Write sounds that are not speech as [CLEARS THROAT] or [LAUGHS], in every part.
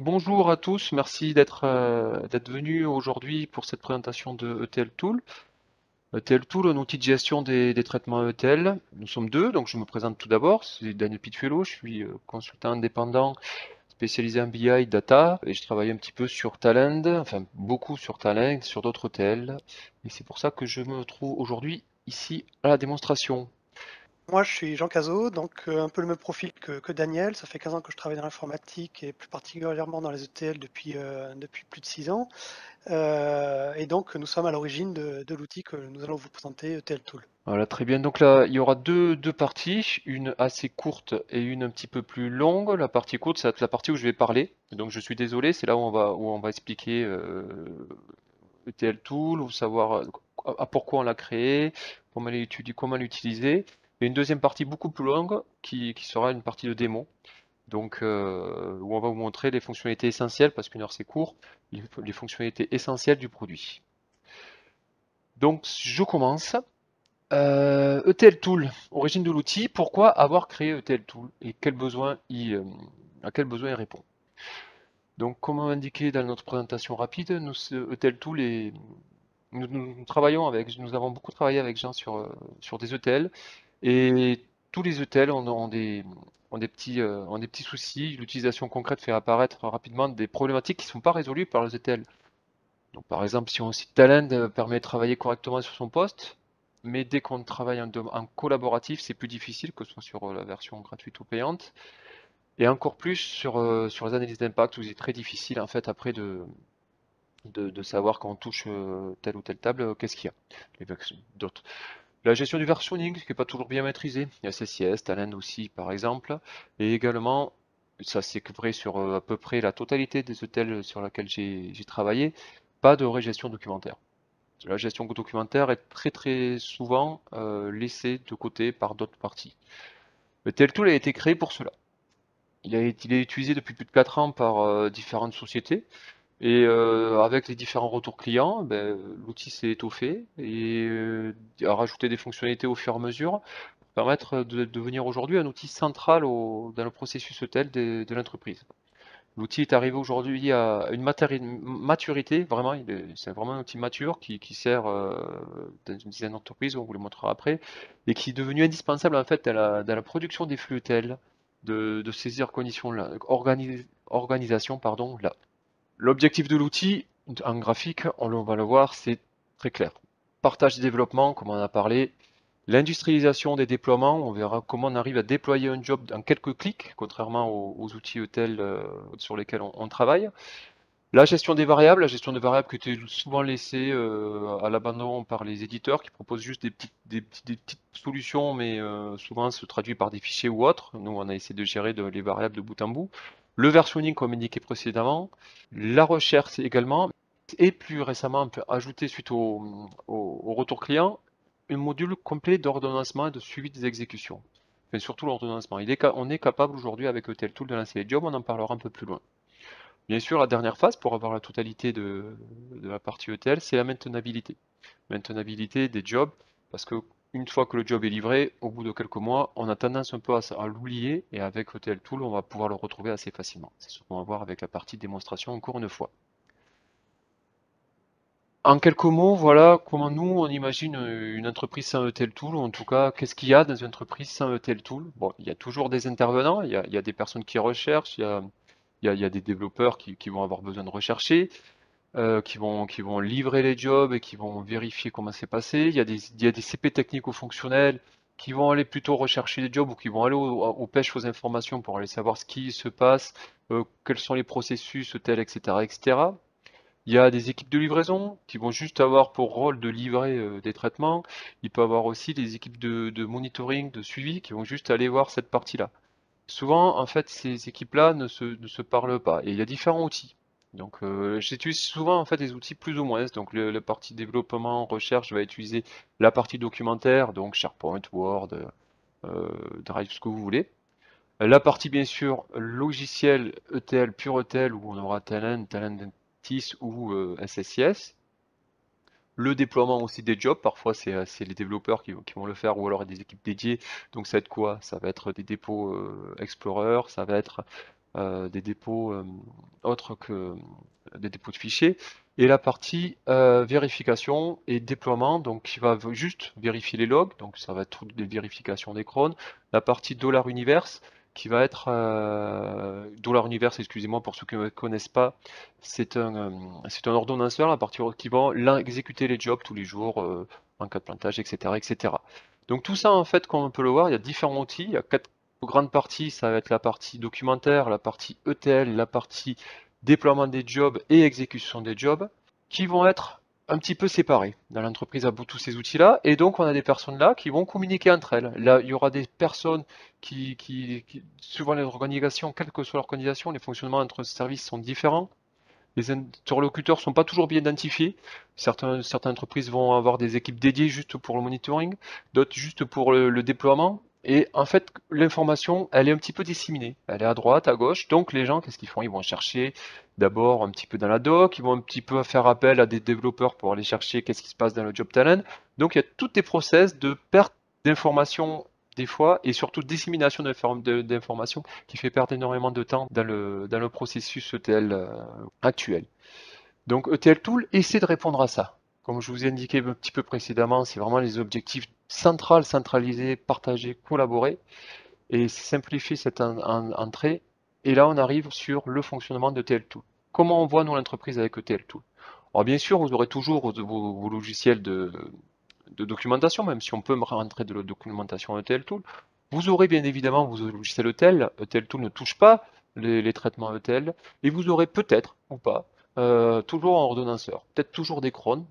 Bonjour à tous, merci d'être euh, venus aujourd'hui pour cette présentation de ETL Tool. ETL Tool, un outil de gestion des, traitements ETL. Nous sommes deux, donc je me présente tout d'abord. C'est Daniel Pitfello, je suis euh, consultant indépendant spécialisé en BI Data et je travaille un petit peu sur Talend, enfin beaucoup sur Talend, sur d'autres ETL. Et c'est pour ça que je me trouve aujourd'hui ici à la démonstration. Moi, je suis Jean Cazot, donc euh, un peu le même profil que, Daniel. Ça fait 15 ans que je travaille dans l'informatique et plus particulièrement dans les ETL depuis, euh, depuis plus de 6 ans. Euh, et donc, nous sommes à l'origine de, l'outil que nous allons vous présenter, ETL Tool. Voilà, très bien. Donc là, il y aura deux, parties, une assez courte et une un petit peu plus longue. La partie courte, c'est la partie où je vais parler. Donc, je suis désolé, c'est là où on va, expliquer ETL Tool, ou savoir à, pourquoi on l'a créé, comment l'utiliser et une deuxième partie beaucoup plus longue qui, sera une partie de démo. Donc, euh, où on va vous montrer les fonctionnalités essentielles, parce qu'une heure c'est court, les, fonctionnalités essentielles du produit. Donc, je commence. Euh, ETL Tool, origine de l'outil. Pourquoi avoir créé ETL Tool et quel besoin euh, à quel besoin il répond? Donc, comme indiqué dans notre présentation rapide, nous, ETL Tool nous, travaillons avec, nous avons beaucoup travaillé avec Jean sur, sur des ETL et tous les ETL ont, des, petits, euh, soucis. L'utilisation concrète fait apparaître rapidement des problématiques qui ne sont pas résolues par les ETL. Donc, par exemple, si on cite Talend euh, permet de travailler correctement sur son poste, mais dès qu'on travaille en, collaboratif, c'est plus difficile, que ce soit sur euh, la version gratuite ou payante. Et encore plus sur, les analyses d'impact, où c'est très difficile en fait après de, savoir quand on touche telle ou telle table, qu'est-ce qu'il y a. La gestion du versionning, qui n'est pas toujours bien maîtrisée. Il y a CCS, Talend aussi, par exemple. Et également, ça c'est vrai sur euh, à peu près la totalité des hôtels sur lesquels j'ai travaillé, pas de gestion documentaire. La gestion documentaire est très très souvent euh, laissée de côté par d'autres parties. Le Tool a été créé pour cela. Il, a, est utilisé depuis plus de 4 ans par euh, différentes sociétés. Et euh, avec les différents retours clients, ben, l'outil s'est étoffé et euh, a rajouté des fonctionnalités au fur et à mesure pour permettre de, devenir aujourd'hui un outil central dans le processus tel de, l'entreprise. L'outil est arrivé aujourd'hui à une maturité, vraiment, c'est vraiment un outil mature qui, sert euh, dans une dizaine d'entreprises, on vous le montrera après, et qui est devenu indispensable en fait dans la, production des flux ETL, de, saisir conditions organisation pardon, là. L'objectif de l'outil, en graphique, on va le voir, c'est très clair. Partage des développements, comme on a parlé, l'industrialisation des déploiements, on verra comment on arrive à déployer un job en quelques clics, contrairement aux, outils ETL euh, sur lesquels on, travaille. La gestion des variables, la gestion des variables qui était souvent laissée euh, à l'abandon par les éditeurs qui proposent juste des petites, des petites, solutions, mais euh, souvent se traduit par des fichiers ou autres. Nous, on a essayé de gérer les variables de bout en bout le versionning comme indiqué précédemment, la recherche également, et plus récemment, on peut ajouter suite au, retour client, un module complet d'ordonnancement et de suivi des exécutions. Enfin, surtout l'ordonnancement. on est capable aujourd'hui avec ETL Tool de lancer les jobs, on en parlera un peu plus loin. Bien sûr, la dernière phase pour avoir la totalité de, de la partie ETL, c'est la maintenabilité. Maintenabilité des jobs, parce que une fois que le job est livré, au bout de quelques mois, on a tendance un peu à, l'oublier et avec ETL Tool, on va pouvoir le retrouver assez facilement. C'est ce qu'on va voir avec la partie démonstration encore une fois. En quelques mots, voilà comment nous, on imagine une entreprise sans ETL Tool, ou en tout cas, qu'est-ce qu'il y a dans une entreprise sans ETL Tool? Il y a toujours des intervenants, il y a, des personnes qui recherchent, il y a, des développeurs qui, vont avoir besoin de rechercher, euh, qui, vont, livrer les jobs et qui vont vérifier comment c'est passé. Il y, a des, il y a des CP technico-fonctionnels qui vont aller plutôt rechercher les jobs ou qui vont aller au, au pêche aux informations pour aller savoir ce qui se passe, euh, quels sont les processus, tels, etc., etc. Il y a des équipes de livraison qui vont juste avoir pour rôle de livrer euh, des traitements. Il peut y avoir aussi des équipes de, monitoring, de suivi qui vont juste aller voir cette partie-là. Souvent, en fait, ces équipes-là ne se parlent pas. Et il y a différents outils. Donc euh, j'utilise souvent en fait des outils plus ou moins. Donc le, la partie développement, recherche va utiliser la partie documentaire, donc SharePoint, Word, euh, Drive, ce que vous voulez. La partie bien sûr logiciel ETL, pure ETL, où on aura Talent, Talentis ou euh, SSIS. Le déploiement aussi des jobs, parfois c'est les développeurs qui, vont le faire ou alors des équipes dédiées. Donc ça va être quoi? Ça va être des dépôts Explorer, ça va être des dépôts autres que des dépôts de fichiers. Et la partie vérification et déploiement, donc qui va juste vérifier les logs, donc ça va être des vérifications des crônes. La partie dollar universe, qui va être euh, dollar universe, excusez-moi pour ceux qui ne connaissent pas, c'est un, euh, c'est un ordonnanceur à partir qui va exécuter les jobs tous les jours euh, en cas de plantage, etc., etc. Donc tout ça en fait, comme on peut le voir, il y a différents outils, il y a quatre grandes parties, ça va être la partie documentaire, la partie ETL, la partie déploiement des jobs et exécution des jobs, qui vont être un petit peu séparés dans l'entreprise à bout tous ces outils-là, et donc on a des personnes là qui vont communiquer entre elles. Là, il y aura des personnes qui, suivant les organisations, quelle que soit l'organisation, les fonctionnements entre services sont différents. Les interlocuteurs sont pas toujours bien identifiés. Certaines entreprises vont avoir des équipes dédiées juste pour le monitoring, d'autres juste pour le déploiement. Et en fait, l'information, elle est un petit peu disséminée. Elle est à droite, à gauche. Donc les gens, qu'est-ce qu'ils font? Ils vont chercher d'abord un petit peu dans la doc, ils vont un petit peu faire appel à des développeurs pour aller chercher qu'est-ce qui se passe dans le job talent. Donc il y a tous des process de perte d'informations des fois, et surtout dissémination d'informations qui fait perdre énormément de temps dans le, dans le processus ETL euh, actuel. Donc ETL Tool essaie de répondre à ça. Comme je vous ai indiqué un petit peu précédemment, c'est vraiment les objectifs central, centralisé, partagé, collaboré, et simplifier cette entrée. Et là, on arrive sur le fonctionnement de TL Tool. Comment on voit nous l'entreprise avec TL Tool Alors bien sûr, vous aurez toujours vos, logiciels de, documentation, même si on peut rentrer de la documentation ETL Tool. Vous aurez bien évidemment vos logiciels ETL. ETL Tool ne touche pas les, traitements ETL. Et vous aurez peut-être, ou pas, euh, toujours un ordonnanceur. Peut-être toujours des crônes,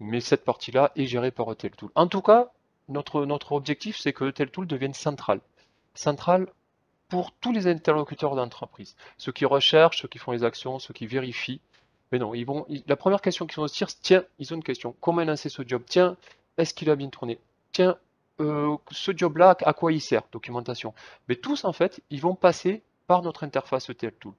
mais cette partie-là est gérée par ETL Tool. En tout cas, notre, objectif, c'est que tel tool devienne central. Central pour tous les interlocuteurs d'entreprise. Ceux qui recherchent, ceux qui font les actions, ceux qui vérifient. Mais non, ils vont. la première question qu'ils vont se dire, tiens, ils ont une question. Comment lancer ce job? Tiens, est-ce qu'il a bien tourné? Tiens, euh, ce job-là, à quoi il sert? Documentation. Mais tous, en fait, ils vont passer par notre interface ETL Tool.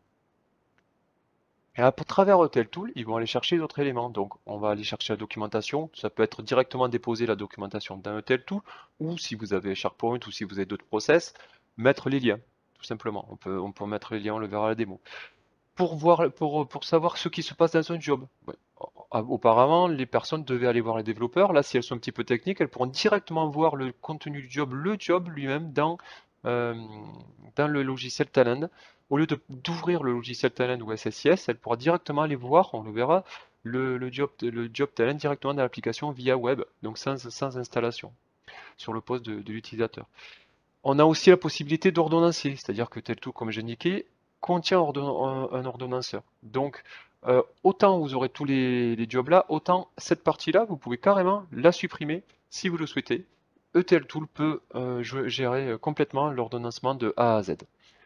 Et à travers Hotel Tool, ils vont aller chercher d'autres éléments. Donc, on va aller chercher la documentation. Ça peut être directement déposer la documentation dans Hotel Tool, ou si vous avez SharePoint, ou si vous avez d'autres process, mettre les liens, tout simplement. On peut, on peut mettre les liens, on le verra à la démo. Pour, voir, pour, pour savoir ce qui se passe dans un job. Auparavant, les personnes devaient aller voir les développeurs. Là, si elles sont un petit peu techniques, elles pourront directement voir le contenu du job, le job lui-même, dans, euh, dans le logiciel Talend au lieu d'ouvrir le logiciel Talent ou SSIS, elle pourra directement aller voir, on le verra, le, job, le job Talent directement dans l'application via web, donc sans, installation, sur le poste de, l'utilisateur. On a aussi la possibilité d'ordonnancer, c'est-à-dire que tel comme j'ai indiqué, contient un, ordonnanceur. Donc, euh, autant vous aurez tous les, jobs là, autant cette partie-là, vous pouvez carrément la supprimer si vous le souhaitez. ETL peut euh, gérer complètement l'ordonnancement de A à Z.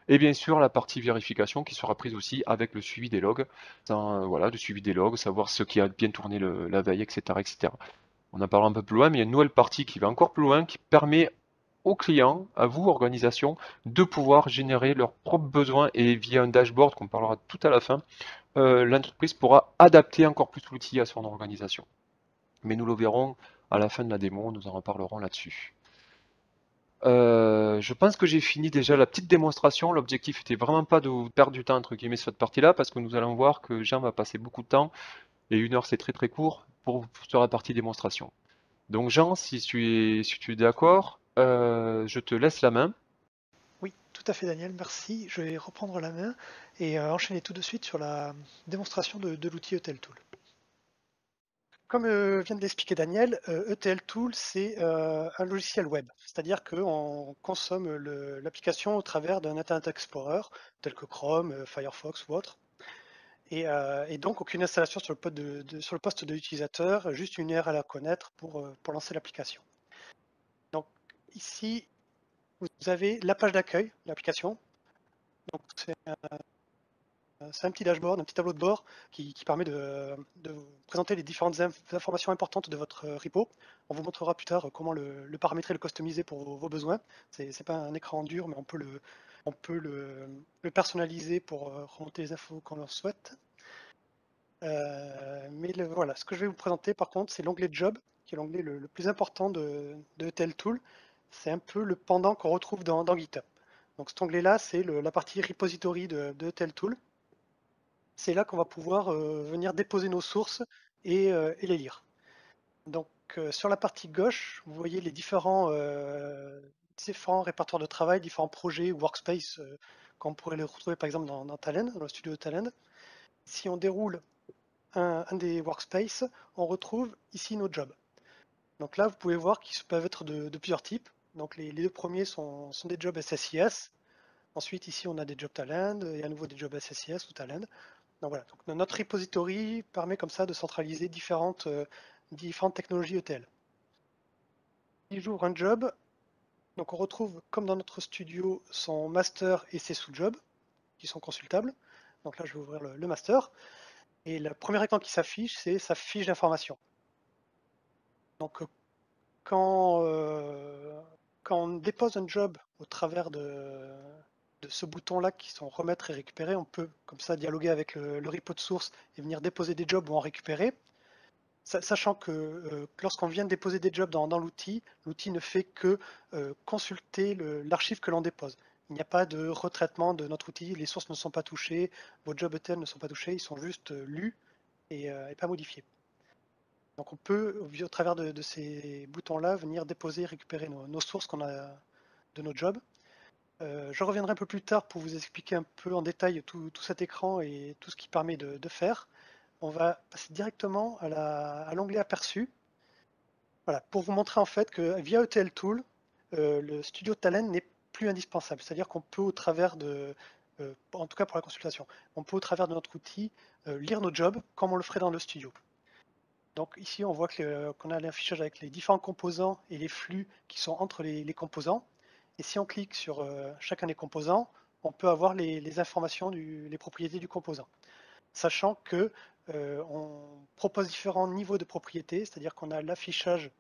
Et bien sûr, la partie vérification qui sera prise aussi avec le suivi des logs. voilà, le suivi des logs, savoir ce qui a bien tourné la veille, etc., etc. On en parlera un peu plus loin, mais il y a une nouvelle partie qui va encore plus loin, qui permet aux clients, à vous, organisation, de pouvoir générer leurs propres besoins et via un dashboard qu'on parlera tout à la fin, euh, l'entreprise pourra adapter encore plus l'outil à son organisation. Mais nous le verrons à la fin de la démo, nous en reparlerons là-dessus. Euh, je pense que j'ai fini déjà la petite démonstration. L'objectif était vraiment pas de vous perdre du temps entre guillemets sur cette partie-là, parce que nous allons voir que Jean va passer beaucoup de temps, et une heure c'est très très court, pour sur la partie démonstration. Donc Jean, si tu es, si tu es d'accord, euh, je te laisse la main. Oui, tout à fait Daniel, merci. Je vais reprendre la main et euh, enchaîner tout de suite sur la démonstration de, de l'outil Hotel Tool. Comme euh, vient de l'expliquer Daniel, ETL euh, e Tool, c'est euh, un logiciel web. C'est-à-dire qu'on consomme l'application au travers d'un Internet Explorer, tel que Chrome, Firefox ou autre. Et, donc, aucune installation sur le, poste de, l'utilisateur, juste une URL à connaître pour, lancer l'application. Donc, ici, vous avez la page d'accueil de l'application. Donc, c'est euh, c'est un petit dashboard, un petit tableau de bord qui, permet de, vous présenter les différentes informations importantes de votre euh, repo. On vous montrera plus tard comment le, paramétrer, le customiser pour vos, besoins. Ce n'est pas un écran dur, mais on peut le, personnaliser pour euh, remonter les infos qu'on leur souhaite. mais voilà, ce que je vais vous présenter par contre, c'est l'onglet Job, qui est l'onglet le, plus important de, de Tel Tool. C'est un peu le pendant qu'on retrouve dans, GitHub. Donc cet onglet-là, c'est la partie repository de, de Tool. C'est là qu'on va pouvoir venir déposer nos sources et, les lire. Donc sur la partie gauche, vous voyez les différents, répertoires de travail, différents projets workspace, qu'on pourrait les retrouver par exemple dans, Talend, dans le studio de Talend. Si on déroule un, des workspaces, on retrouve ici nos jobs. Donc là, vous pouvez voir qu'ils peuvent être de, plusieurs types. Donc les, deux premiers sont, des jobs SSIS. Ensuite, ici, on a des jobs Talend et à nouveau des jobs SSIS ou Talend. Donc voilà, notre repository permet comme ça de centraliser différentes, euh, technologies ETL. Si j'ouvre un job, donc on retrouve, comme dans notre studio, son master et ses sous-jobs, qui sont consultables. Donc là, je vais ouvrir le master. Et le premier écran qui s'affiche, c'est sa fiche d'information. Donc euh, euh, quand on dépose un job au travers de, de ce bouton-là qui sont remettre et récupérer, on peut comme ça dialoguer avec le, repo de source et venir déposer des jobs ou en récupérer. Sachant que euh, lorsqu'on vient de déposer des jobs dans, l'outil, l'outil ne fait que consulter l'archive que l'on dépose. Il n'y a pas de retraitement de notre outil, les sources ne sont pas touchées, vos jobs ETL ne sont pas touchés, ils sont juste euh, lus euh, et, pas modifiés. Donc on peut, au travers de, ces boutons-là, venir déposer, récupérer nos, sources qu'on a de nos jobs. Euh, je reviendrai un peu plus tard pour vous expliquer un peu en détail tout, cet écran et tout ce qui permet de, faire. On va passer directement à l'onglet aperçu. Voilà, pour vous montrer en fait que via ETL Tool, le studio Talent n'est plus indispensable. C'est-à-dire qu'on peut au travers de, euh, en tout cas pour la consultation, on peut au travers de notre outil euh, lire nos jobs comme on le ferait dans le studio. Donc ici on voit qu'on a l'affichage avec les différents composants et les flux qui sont entre les, composants. Et si on clique sur euh, chacun des composants, on peut avoir les, informations, du, les propriétés du composant. Sachant que on propose différents niveaux de propriétés, c'est-à-dire qu'on a l'affichage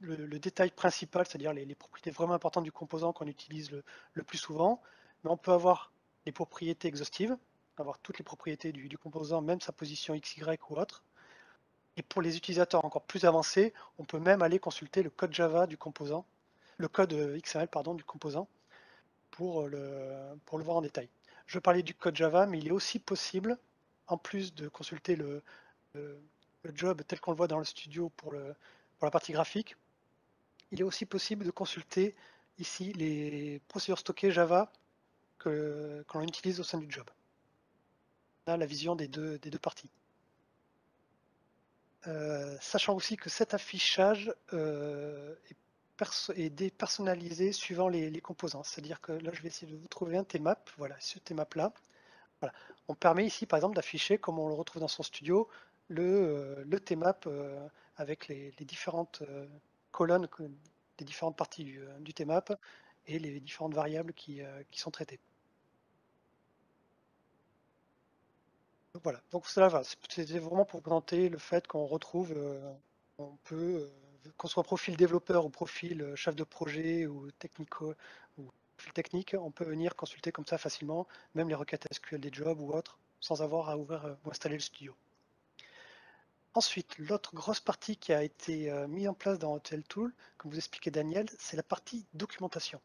le, détail principal, c'est-à-dire les, propriétés vraiment importantes du composant qu'on utilise le, plus souvent, mais on peut avoir les propriétés exhaustives, avoir toutes les propriétés du, composant, même sa position XY ou autre. Et pour les utilisateurs encore plus avancés, on peut même aller consulter le code Java du composant, le code XML pardon, du composant, pour le, pour le voir en détail. Je parlais du code Java, mais il est aussi possible, en plus de consulter le, le job tel qu'on le voit dans le studio pour le, pour la partie graphique, il est aussi possible de consulter ici les procédures stockées Java que, l'on utilise au sein du job. On a la vision des deux, des deux parties. Euh, sachant aussi que cet affichage euh, est, dépersonnalisé suivant les, composants. C'est-à-dire que là, je vais essayer de vous trouver un tmap. Voilà, ce tmap-là. Voilà. On permet ici, par exemple, d'afficher, comme on le retrouve dans son studio, le, euh, le tmap avec les, différentes euh, colonnes des différentes parties du, euh, du tmap et les différentes variables qui, euh, sont traitées. voilà, donc cela va. C'était vraiment pour présenter le fait qu'on retrouve, on peut, qu'on soit profil développeur ou profil chef de projet ou technico profil technique, on peut venir consulter comme ça facilement, même les requêtes SQL des jobs ou autres, sans avoir à ouvrir ou installer le studio. Ensuite, l'autre grosse partie qui a été euh, mise en place dans Hotel Tool, comme vous expliquez Daniel, c'est la partie documentation.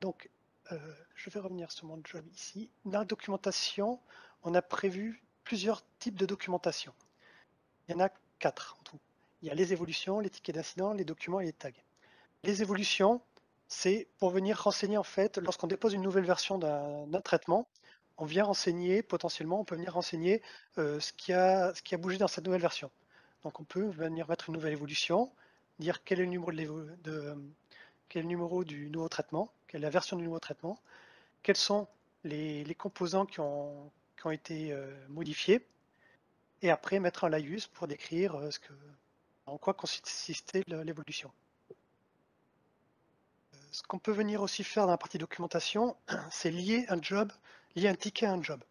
Donc, euh, je vais revenir sur mon job ici. Dans la documentation, on a prévu plusieurs types de documentation. Il y en a quatre en tout. Il y a les évolutions, les tickets d'incident, les documents et les tags. Les évolutions, c'est pour venir renseigner en fait, lorsqu'on dépose une nouvelle version d'un traitement, on vient renseigner, potentiellement, on peut venir renseigner euh, ce, qui a, ce bougé dans cette nouvelle version. Donc on peut venir mettre une nouvelle évolution, dire quel est le numéro, du nouveau traitement, quelle est la version du nouveau traitement, quels sont les, composants qui ont, ont été euh, modifiés, et après mettre un laïus pour décrire euh, ce que, en quoi consistait l'évolution? Ce qu'on peut venir aussi faire dans la partie documentation, [CLEARS THROAT] c'est lier un job a un ticket à un job.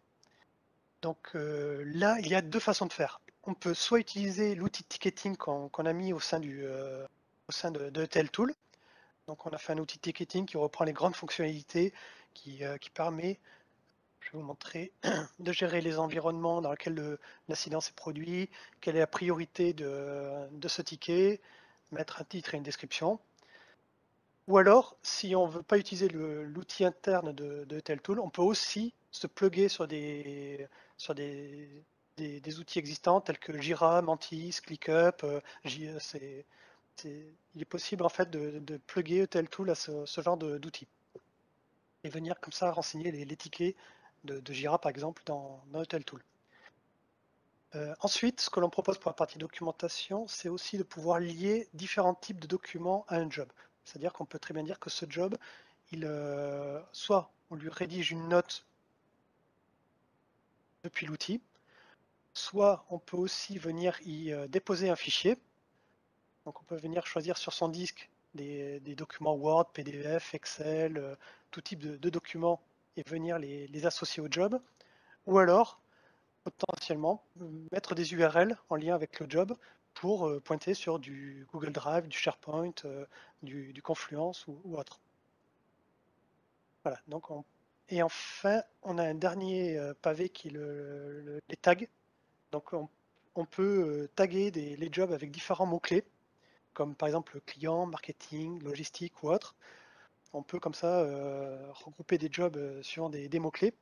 Donc euh, là, il y a deux façons de faire. On peut soit utiliser l'outil ticketing qu'on a mis au sein, du, euh, au sein de, de tel tool. Donc on a fait un outil ticketing qui reprend les grandes fonctionnalités, qui, euh, qui permet, je vais vous montrer, [CLEARS THROAT] de gérer les environnements dans lesquels l'incident s'est produit, quelle est la priorité de, ce ticket, mettre un titre et une description. ou alors, si on ne veut pas utiliser l'outil interne de, de Tool, on peut aussi se plugger sur des, outils existants tels que Jira, Mantis, ClickUp. Euh, il est possible en fait de, de plugger Tool à ce, genre d'outils et venir comme ça renseigner les, tickets de, Jira par exemple dans, dans Tool. Euh, ensuite, ce que l'on propose pour la partie documentation, c'est aussi de pouvoir lier différents types de documents à un job. C'est-à-dire qu'on peut très bien dire que ce job, euh, soit on lui rédige une note depuis l'outil, soit on peut aussi venir y euh, déposer un fichier. Donc on peut venir choisir sur son disque des, documents Word, PDF, Excel, tout type de, documents et venir les, associer au job. Ou alors, potentiellement, mettre des URL en lien avec le job pour euh, pointer sur du Google Drive, du SharePoint, euh, du, Confluence ou, autre. Voilà, donc et enfin, on a un dernier euh, pavé qui est le, les tags. Donc on, peut taguer les jobs avec différents mots-clés, comme par exemple client, marketing, logistique ou autre. On peut comme ça regrouper des jobs suivant des mots-clés.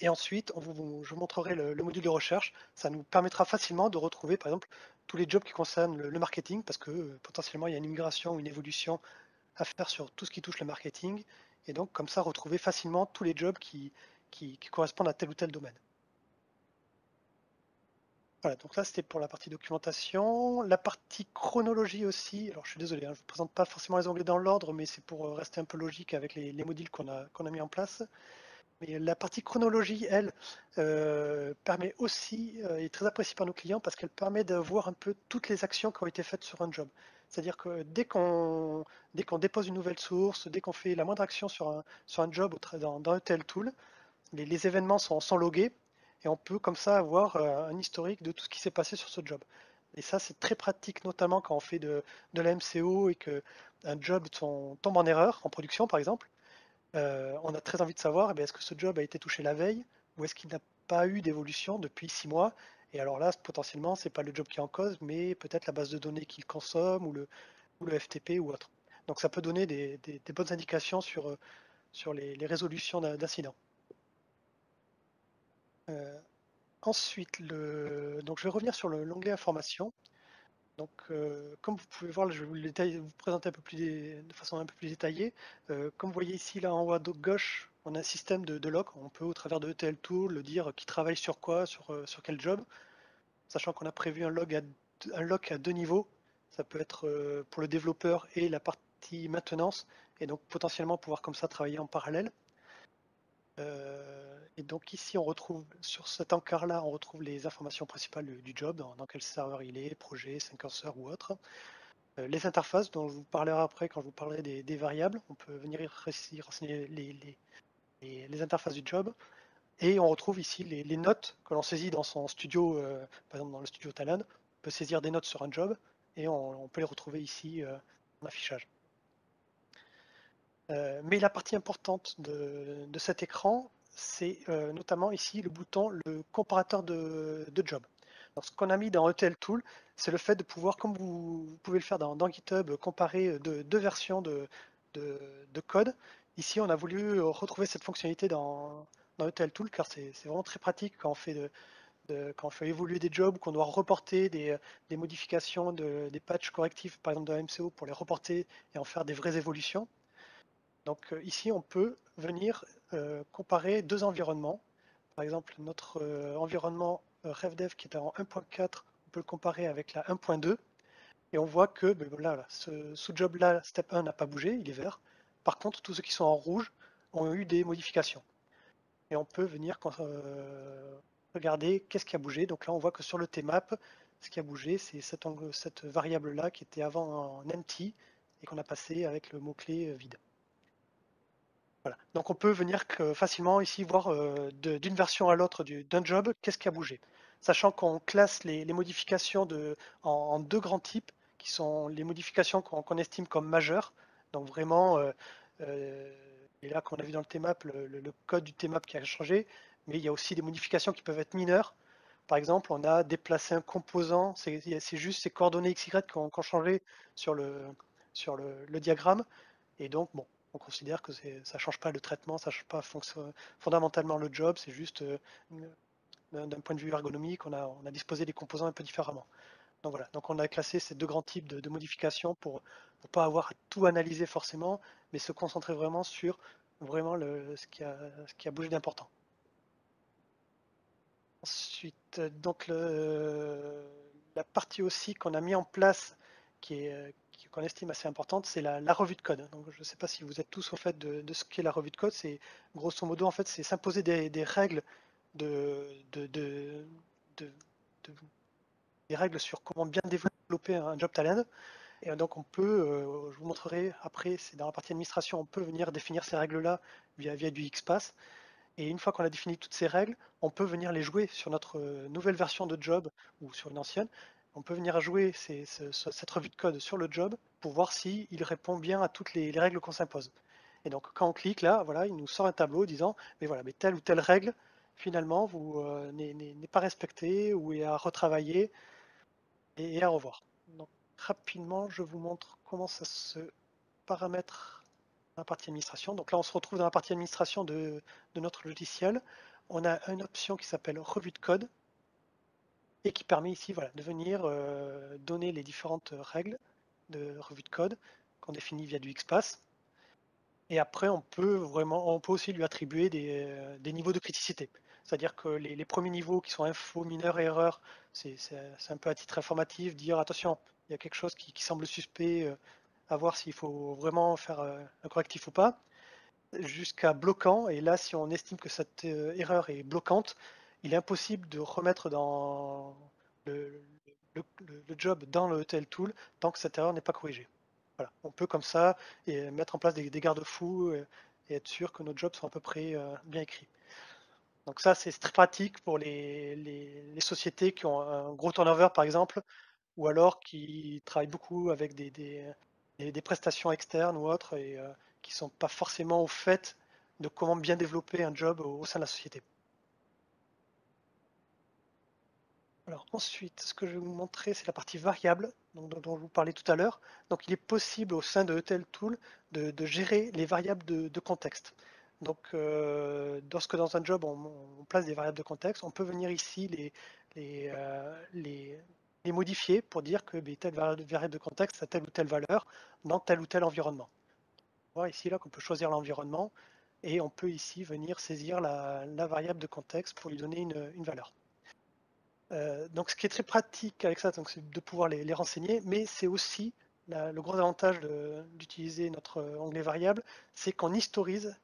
Et ensuite, je vous montrerai le, module de recherche. Ça nous permettra facilement de retrouver, par exemple, tous les jobs qui concernent le, marketing, parce que euh, potentiellement, il y a une migration ou une évolution à faire sur tout ce qui touche le marketing. Et donc, comme ça, retrouver facilement tous les jobs qui, correspondent à tel ou tel domaine. Voilà, donc là c'était pour la partie documentation. La partie chronologie aussi, alors je suis désolé, hein, je ne vous présente pas forcément les onglets dans l'ordre, mais c'est pour euh, rester un peu logique avec les, modules qu'on a, a mis en place. Mais la partie chronologie, elle, euh, permet aussi, euh, est très appréciée par nos clients parce qu'elle permet de voir un peu toutes les actions qui ont été faites sur un job. C'est-à-dire que dès qu'on dépose une nouvelle source, dès qu'on fait la moindre action sur un, sur un job dans, dans un tel tool, les, événements sont, sont, logués et on peut comme ça avoir euh, un historique de tout ce qui s'est passé sur ce job. Et ça, c'est très pratique, notamment quand on fait de, la MCO et que un job tombe en erreur, en production par exemple. Euh, on a très envie de savoir eh est-ce que ce job a été touché la veille ou est-ce qu'il n'a pas eu d'évolution depuis six mois? Et alors là, potentiellement, c'est pas le job qui est en cause, mais peut-être la base de données qu'il consomme ou le, FTP ou autre. Donc ça peut donner des, bonnes indications sur, euh, sur les, résolutions d'incidents. Euh, ensuite, le, donc je vais revenir sur l'onglet information. Donc, euh, comme vous pouvez voir, je vais vous, vous présenter un peu plus de façon un peu plus détaillée. Euh, comme vous voyez ici, là en haut à gauche, on a un système de, de On peut, au travers de ETL Tool, dire qui travaille sur quoi, sur, quel job. Sachant qu'on a prévu un, log à, un à deux niveaux. Ça peut être pour le développeur et la partie maintenance. Et donc, potentiellement, pouvoir comme ça travailler en parallèle. Et donc ici, on retrouve sur cet encart-là, on retrouve les informations principales du, job, dans, quel serveur il est, projet, 5 curseur ou autre. Euh, les interfaces, dont je vous parlerai après quand je vous parlerai des, variables, on peut venir ici renseigner les, interfaces du job. Et on retrouve ici les, notes que l'on saisit dans son studio, euh, par exemple dans le studio Talend. On peut saisir des notes sur un job et on, peut les retrouver ici euh, en affichage. mais la partie importante de cet écran, c'est euh, notamment ici le bouton, le comparateur de, job. ce qu'on a mis dans ETL Tool, c'est le fait de pouvoir, comme vous, pouvez le faire dans, GitHub, comparer deux versions de, code. Ici, on a voulu retrouver cette fonctionnalité dans, dans ETL Tool, car c'est vraiment très pratique quand on fait, évoluer des jobs, qu'on doit reporter des, modifications, des patchs correctifs, par exemple de MCO, pour les reporter et en faire des vraies évolutions. Donc euh, ici, on peut venir euh, comparer deux environnements. Par exemple, notre euh, environnement RevDev qui est en 1.4, on peut le comparer avec la 1.2. Et on voit que ben, ce sous-job-là, step 1 n'a pas bougé, il est vert. Par contre, tous ceux qui sont en rouge ont eu des modifications. Et on peut venir regarder qu'est-ce qui a bougé. Donc là, on voit que sur le tmap, ce qui a bougé, c'est cette, cette variable-là qui était avant en empty et qu'on a passé avec le mot-clé vide. Donc on peut venir facilement ici voir euh, d'une version à l'autre d'un job, qu'est-ce qui a bougé? Sachant qu'on classe les, modifications en, deux grands types, qui sont les modifications qu'on estime comme majeures. Donc vraiment, euh, euh, et là qu'on a vu dans le tmap, le, code du tmap qui a changé, mais il y a aussi des modifications qui peuvent être mineures. Par exemple, on a déplacé un composant, c'est juste ces coordonnées XY qui ont, changé sur le, sur le diagramme Et donc, bon, on considère que ça ne change pas le traitement, ça ne change pas fondamentalement le job, c'est juste d'un point de vue ergonomique, on a, disposé les composants un peu différemment. Donc voilà, donc on a classé ces deux grands types de, modifications pour ne pas avoir tout analysé forcément, mais se concentrer vraiment sur vraiment le, ce, qui a, ce qui a bougé d'important. Ensuite, donc le, la partie aussi qu'on a mis en place, qui est qu'on estime assez importante, c'est la, revue de code. Donc, je ne sais pas si vous êtes tous au fait de, ce qu'est la revue de code. C'est grosso modo en fait, c'est s'imposer des, règles de, de, des règles sur comment bien développer un job talent. Et donc on peut, euh, je vous montrerai après, c'est dans la partie administration, on peut venir définir ces règles-là via, via du XPath. Et une fois qu'on a défini toutes ces règles, on peut venir les jouer sur notre euh, nouvelle version de job ou sur une ancienne. On peut venir jouer cette revue de code sur le job pour voir s'il répond bien à toutes les, règles qu'on s'impose. Et donc quand on clique là, voilà, il nous sort un tableau disant, mais voilà, mais telle ou telle règle, finalement, vous euh, n'est pas respectée ou est à retravailler et, à revoir. Donc, rapidement, je vous montre comment ça se paramètre dans la partie administration. Donc là, on se retrouve dans la partie administration de, notre logiciel. On a une option qui s'appelle revue de code et qui permet ici de venir euh, donner les différentes règles de revue de code qu'on définit via du XPath. Et après, on peut vraiment, on peut aussi lui attribuer des, euh, niveaux de criticité. C'est-à-dire que les, premiers niveaux qui sont info, mineurs et erreurs, c'est un peu à titre informatif, dire attention, il y a quelque chose qui, semble suspect, euh, à voir s'il faut vraiment faire un correctif ou pas, jusqu'à bloquant. Et là, si on estime que cette erreur est bloquante, il est impossible de remettre le, job dans le tel tool tant que cette erreur n'est pas corrigée. On peut comme ça et mettre en place des, garde-fous et, être sûr que nos jobs sont à peu près bien écrits. Donc ça, c'est très pratique pour les, sociétés qui ont un gros turnover, par exemple, ou alors qui travaillent beaucoup avec des, des, prestations externes ou autres et euh, qui ne sont pas forcément au fait de comment bien développer un job au, sein de la société. Alors ensuite, ce que je vais vous montrer, c'est la partie variable dont, je vous parlais tout à l'heure. Donc il est possible au sein de ETL Tool de, gérer les variables de contexte. Donc, euh, lorsque dans un job, on, place des variables de contexte, on peut venir ici les, euh, modifier pour dire que ben, telle variable de contexte a telle ou telle valeur dans tel ou tel environnement. On ici là qu'on peut choisir l'environnement et on peut ici venir saisir la, variable de contexte pour lui donner une, valeur. Euh, donc, ce qui est très pratique avec ça, c'est de pouvoir les, renseigner, mais c'est aussi le gros avantage d'utiliser notre onglet variable, c'est qu'on historise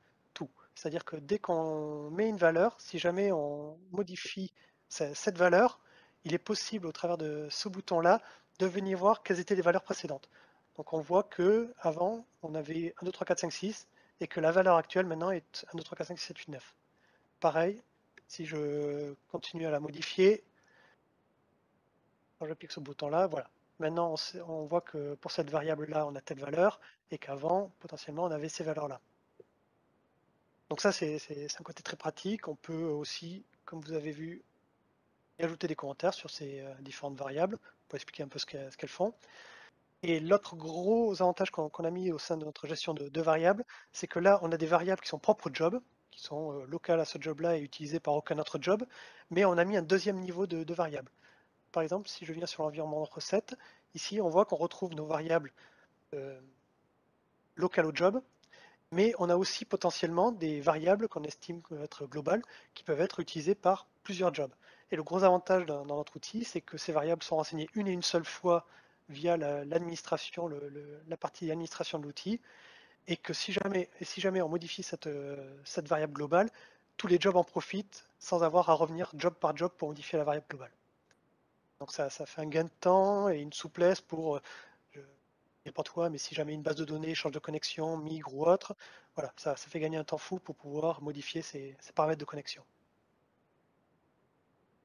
c'est-à-dire que dès qu'on met une valeur, si jamais on modifie cette valeur, il est possible au travers de ce bouton-là de venir voir quelles étaient les valeurs précédentes. Donc on voit que avant on avait 1, 2, 3, 4, 5, 6 et que la valeur actuelle maintenant est 1, 2, 3, 4, 5, 6, 7, 8, 9. Pareil, si je continue à la modifier, quand j'applique ce bouton-là, voilà. Maintenant on, voit que pour cette variable-là on a telle valeur et qu'avant potentiellement on avait ces valeurs-là. Donc ça, c'est un côté très pratique. On peut aussi, comme vous avez vu, ajouter des commentaires sur ces euh, différentes variables pour expliquer un peu ce qu'elles font. Et l'autre gros avantage qu'on a mis au sein de notre gestion de, variables, c'est que là, on a des variables qui sont propres au job, qui sont euh, locales à ce job-là et utilisées par aucun autre job, mais on a mis un deuxième niveau de, variables. Par exemple, si je viens sur l'environnement recette, ici, on voit qu'on retrouve nos variables euh, locales au job, mais on a aussi potentiellement des variables qu'on estime être globales qui peuvent être utilisées par plusieurs jobs. Et le gros avantage dans, notre outil, c'est que ces variables sont renseignées une et une seule fois via l'administration, la, partie administration de l'outil, et que si jamais, on modifie cette, cette variable globale, tous les jobs en profitent sans avoir à revenir job par job pour modifier la variable globale. Donc ça, ça fait un gain de temps et une souplesse pour n'importe quoi, mais si jamais une base de données change de connexion, migre ou autre, voilà, ça, ça fait gagner un temps fou pour pouvoir modifier ces, paramètres de connexion.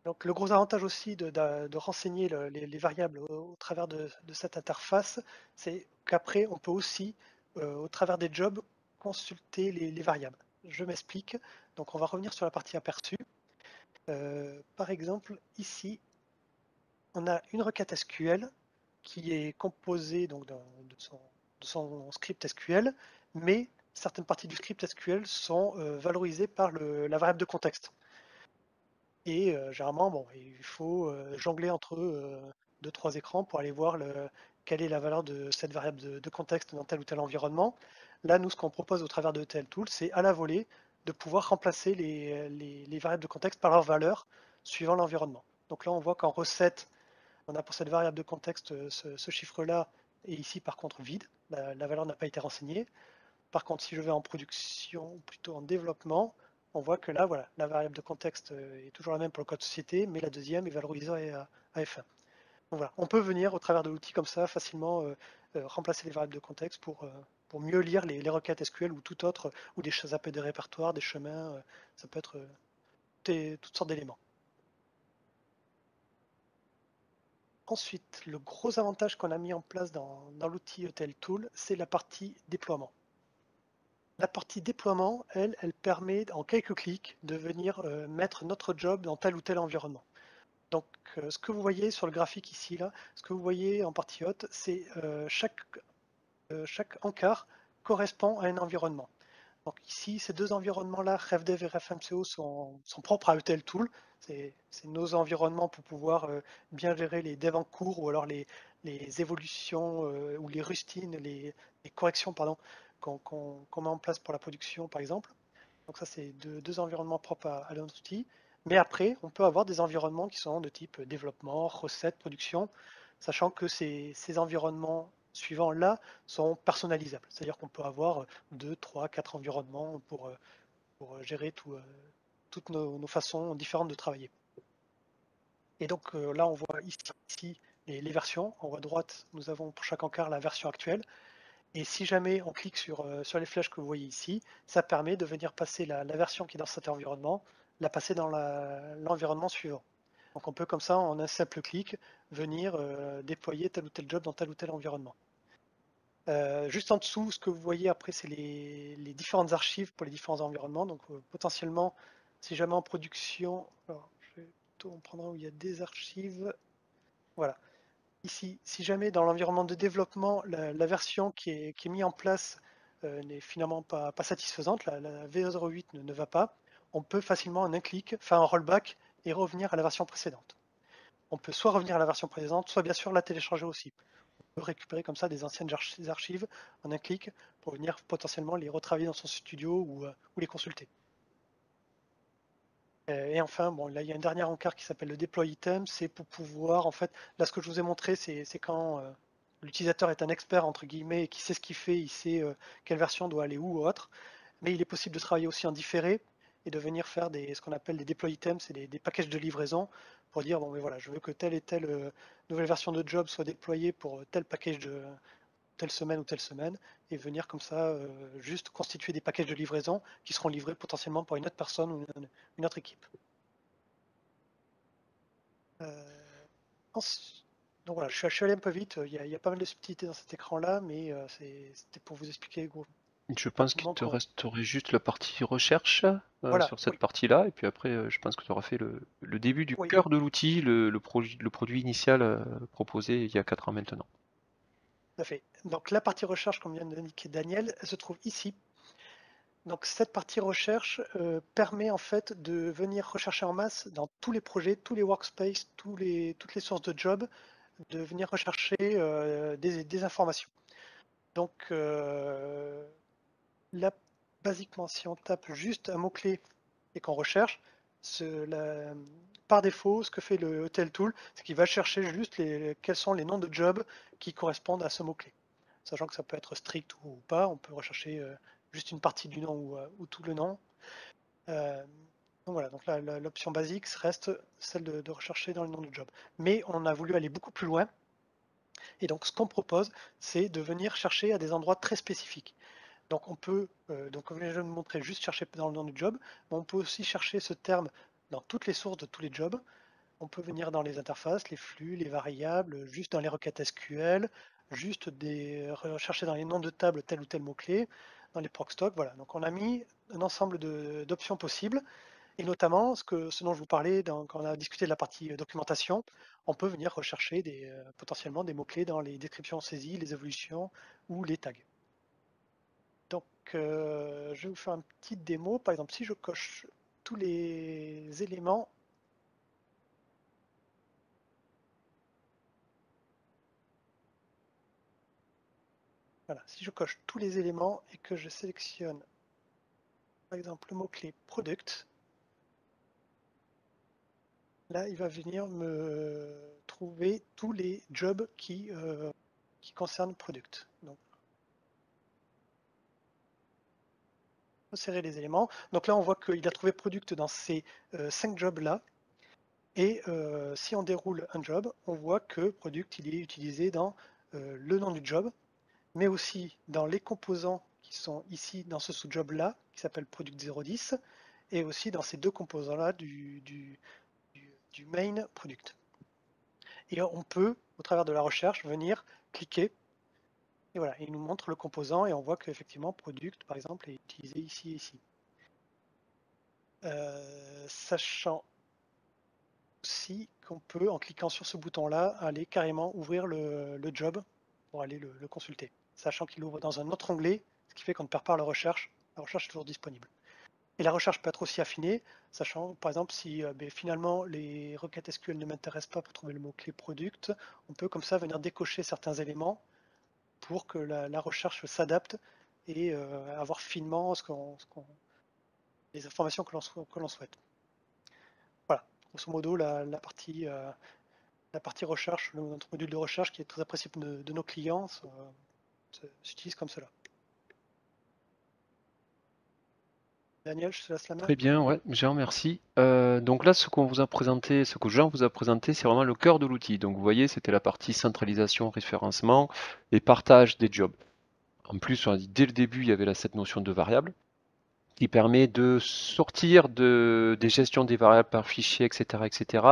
Donc le gros avantage aussi de, renseigner les, variables au, travers de, cette interface, c'est qu'après on peut aussi, euh, au travers des jobs, consulter les, variables. Je m'explique. Donc on va revenir sur la partie aperçue. Euh, par exemple, ici, on a une requête SQL qui est composé donc, de, son, script SQL, mais certaines parties du script SQL sont valorisées par la variable de contexte. Et généralement, bon, il faut jongler entre deux, trois écrans pour aller voir quelle est la valeur de cette variable de, contexte dans tel ou tel environnement. Là, nous, ce qu'on propose au travers de tel tool, c'est à la volée de pouvoir remplacer les, variables de contexte par leur valeur suivant l'environnement. Donc là, on voit qu'en recette, on a pour cette variable de contexte ce, chiffre-là, et ici, par contre, vide. La, valeur n'a pas été renseignée. Par contre, si je vais en production, plutôt en développement, on voit que là, voilà, la variable de contexte euh, est toujours la même pour le code société, mais la deuxième est valorisée à, F1. Donc voilà, on peut venir au travers de l'outil comme ça facilement euh, euh, remplacer les variables de contexte pour, pour mieux lire les, requêtes SQL ou tout autre, ou des choses peu de répertoire, des chemins, ça peut être toutes sortes d'éléments. Ensuite, le gros avantage qu'on a mis en place dans, l'outil ETL Tool, c'est la partie déploiement. La partie déploiement, elle, elle permet en quelques clics de venir euh, mettre notre job dans tel ou tel environnement. Donc euh, ce que vous voyez sur le graphique ici, là, ce que vous voyez en partie haute, c'est euh, chaque, chaque encart correspond à un environnement. Donc ici, ces deux environnements-là, RefDev et RefMCO, sont, propres à ETL Tool. C'est nos environnements pour pouvoir bien gérer les devs en cours ou alors les, évolutions ou les rustines, les, corrections pardon, qu'on met en place pour la production, par exemple. Donc ça, c'est deux, environnements propres à, à outil. Mais après, on peut avoir des environnements qui sont de type développement, recette, production, sachant que ces, environnements suivants-là sont personnalisables. C'est-à-dire qu'on peut avoir deux, trois, quatre environnements pour, pour gérer tout, toutes nos, façons différentes de travailler. Et donc là, on voit ici, les, versions. En haut à droite, nous avons pour chaque encart la version actuelle. Et si jamais on clique euh, sur les flèches que vous voyez ici, ça permet de venir passer la, version qui est dans cet environnement, la passer dans l'environnement suivant. Donc on peut comme ça, en un simple clic, venir euh, déployer tel ou tel job dans tel ou tel environnement. Euh, juste en dessous, ce que vous voyez après, c'est les, différentes archives pour les différents environnements. Donc potentiellement, si jamais en production, alors, je vais plutôt où il y a des archives. Voilà. Ici, si jamais dans l'environnement de développement, la, version qui est, mise en place euh, n'est finalement pas, satisfaisante, la, V08 ne, va pas, on peut facilement en un clic faire un rollback et revenir à la version précédente. On peut soit revenir à la version précédente, soit bien sûr la télécharger aussi. On peut récupérer comme ça des anciennes archives en un clic pour venir potentiellement les retravailler dans son studio ou euh, les consulter. Euh, et enfin, bon, là, il y a un dernier encart qui s'appelle le deploy item. C'est pour pouvoir, en fait, là, ce que je vous ai montré, c'est quand euh, l'utilisateur est un expert, entre guillemets, et qui sait ce qu'il fait, il sait quelle version doit aller où ou autre. Mais il est possible de travailler aussi en différé et de venir faire des, ce qu'on appelle des deploy items, c'est des, des, packages de livraison pour dire, bon, mais voilà, je veux que telle et telle nouvelle version de job soit déployée pour tel package de, telle semaine ou telle semaine, et venir comme ça euh, juste constituer des packages de livraison qui seront livrés potentiellement par une autre personne ou une, autre équipe. Euh, donc voilà, je suis allé un peu vite, il y a, pas mal de subtilités dans cet écran-là, mais euh, c'était pour vous expliquer. Je pense qu'il te resterait juste la partie recherche sur cette partie-là, et puis après, je pense que tu auras fait le, début du cœur de l'outil, le, le, produit initial proposé il y a 4 ans maintenant fait. Donc la partie recherche, comme vient d'indiquer Daniel, elle se trouve ici. Donc cette partie recherche euh, permet en fait de venir rechercher en masse dans tous les projets, tous les workspaces, tous les, toutes les sources de job, de venir rechercher euh, des, informations. Donc euh, là, basiquement, si on tape juste un mot-clé et qu'on recherche, par défaut, ce que fait le Hotel Tool, c'est qu'il va chercher juste quels sont les noms de jobs qui correspondent à ce mot-clé. Sachant que ça peut être strict ou pas, on peut rechercher euh, juste une partie du nom ou, euh, tout le nom. Euh, donc voilà, donc l'option basique reste celle de, rechercher dans le nom du job. Mais on a voulu aller beaucoup plus loin. Et donc ce qu'on propose, c'est de venir chercher à des endroits très spécifiques. Donc on peut, donc comme je viens de montrer, juste chercher dans le nom du job, mais on peut aussi chercher ce terme dans toutes les sources de tous les jobs. On peut venir dans les interfaces, les flux, les variables, juste dans les requêtes SQL, juste des, rechercher dans les noms de table tel ou tel mot-clé, dans les proc stocks. Voilà. Donc on a mis un ensemble d'options possibles. Et notamment, ce, dont je vous parlais quand on a discuté de la partie euh, documentation, on peut venir rechercher euh, potentiellement des mots-clés dans les descriptions saisies, les évolutions ou les tags. Je vais vous faire une petite démo. Par exemple, si je coche tous les éléments Voilà, si je coche tous les éléments et que je sélectionne par exemple le mot-clé product, là il va venir me trouver tous les jobs qui, euh, concernent product. Serrer les éléments. Donc là on voit qu'il a trouvé product dans ces euh, cinq jobs là. Et euh, si on déroule un job, on voit que product il est utilisé dans le nom du job, mais aussi dans les composants qui sont ici dans ce sous-job là, qui s'appelle product 010, et aussi dans ces deux composants là du, du, main product. Et on peut, au travers de la recherche, venir cliquer, et voilà, il nous montre le composant, et on voit qu'effectivement product, par exemple, est utilisé ici et ici. Euh, sachant aussi qu'on peut, en cliquant sur ce bouton-là, aller carrément ouvrir le, job pour aller le consulter sachant qu'il ouvre dans un autre onglet, ce qui fait qu'on ne perd pas la recherche. La recherche est toujours disponible. Et la recherche peut être aussi affinée, sachant par exemple si euh, ben, finalement les requêtes SQL ne m'intéressent pas pour trouver le mot-clé product, on peut comme ça venir décocher certains éléments pour que la, recherche s'adapte et euh, avoir finement ce les informations que l'on souhaite. Voilà, grosso modo la, partie, euh, la partie recherche, notre module de recherche qui est très apprécié de nos clients, s'utilise comme cela. Daniel, je te laisse la main. Très bien, Jean, merci. Euh, donc là, ce qu'on vous a présenté, ce que Jean vous a présenté, c'est vraiment le cœur de l'outil. Donc vous voyez, c'était la partie centralisation, référencement et partage des jobs. En plus, on a dit dès le début, il y avait cette notion de variable qui permet de sortir de, des gestions des variables par fichier, etc., etc.,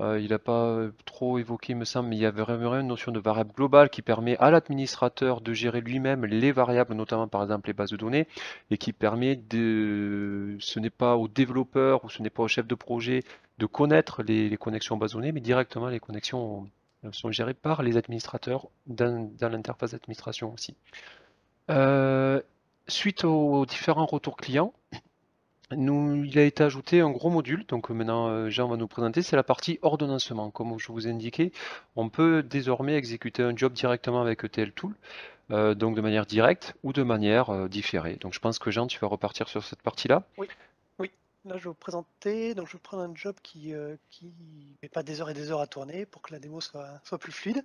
euh, il n'a pas euh, trop évoqué, me semble, mais il y avait vraiment une notion de variable globale qui permet à l'administrateur de gérer lui-même les variables, notamment par exemple les bases de données, et qui permet de, ce n'est pas au développeur ou ce n'est pas au chef de projet de connaître les, connexions bases de données, mais directement les connexions sont gérées par les administrateurs dans, l'interface d'administration aussi. Euh, suite aux différents retours clients, il a été ajouté un gros module, donc euh, maintenant euh, Jean va nous présenter, c'est la partie ordonnancement. Comme je vous ai indiqué, on peut désormais exécuter un job directement avec ETL Tool, euh, donc de manière directe ou de manière différée. Donc je pense que Jean, tu vas repartir sur cette partie-là. Oui, oui. Là, je vais vous présenter. Donc, je vais prendre un job qui ne met pas des heures et des heures à tourner pour que la démo soit plus fluide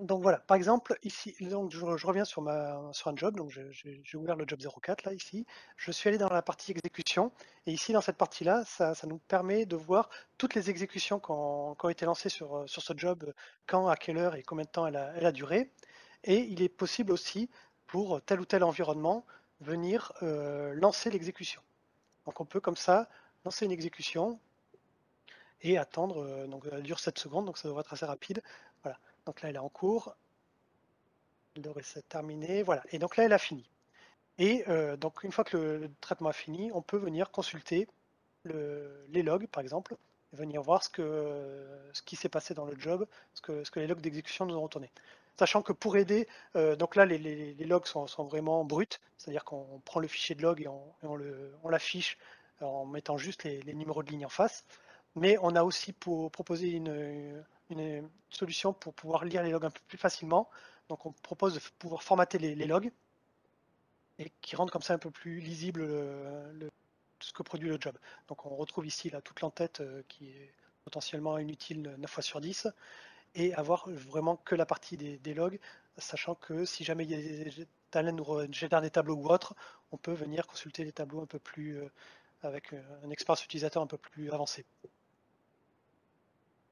donc voilà, par exemple, ici, je, reviens sur, ma, sur un job, donc j'ai ouvert le job 04 là, ici. Je suis allé dans la partie exécution, et ici, dans cette partie-là, ça, nous permet de voir toutes les exécutions qui ont, été lancées sur, sur ce job, quand, à quelle heure et combien de temps elle a, elle a duré. Et il est possible aussi, pour tel ou tel environnement, venir euh, lancer l'exécution. Donc on peut comme ça lancer une exécution et attendre, euh, donc elle dure 7 secondes, donc ça devrait être assez rapide. Donc là, elle est en cours. Elle devrait s'être terminée. Voilà. Et donc là, elle a fini. Et euh, donc, une fois que le, traitement a fini, on peut venir consulter les logs, par exemple, et venir voir ce, qui s'est passé dans le job, ce que, les logs d'exécution nous ont retourné. Sachant que pour aider, euh, donc là, les, logs sont, vraiment bruts, c'est-à-dire qu'on prend le fichier de log et on, l'affiche en mettant juste les, numéros de ligne en face. Mais on a aussi pour proposer une, une solution pour pouvoir lire les logs un peu plus facilement. Donc on propose de pouvoir formater les, logs et qui rendent comme ça un peu plus lisible ce que produit le job. Donc on retrouve ici là, toute l'entête euh, qui est potentiellement inutile 9 fois sur 10 et avoir vraiment que la partie des, logs, sachant que si jamais il y a des talents ou des tableaux ou autre, on peut venir consulter les tableaux un peu plus euh, avec euh, un expérience utilisateur un peu plus avancé.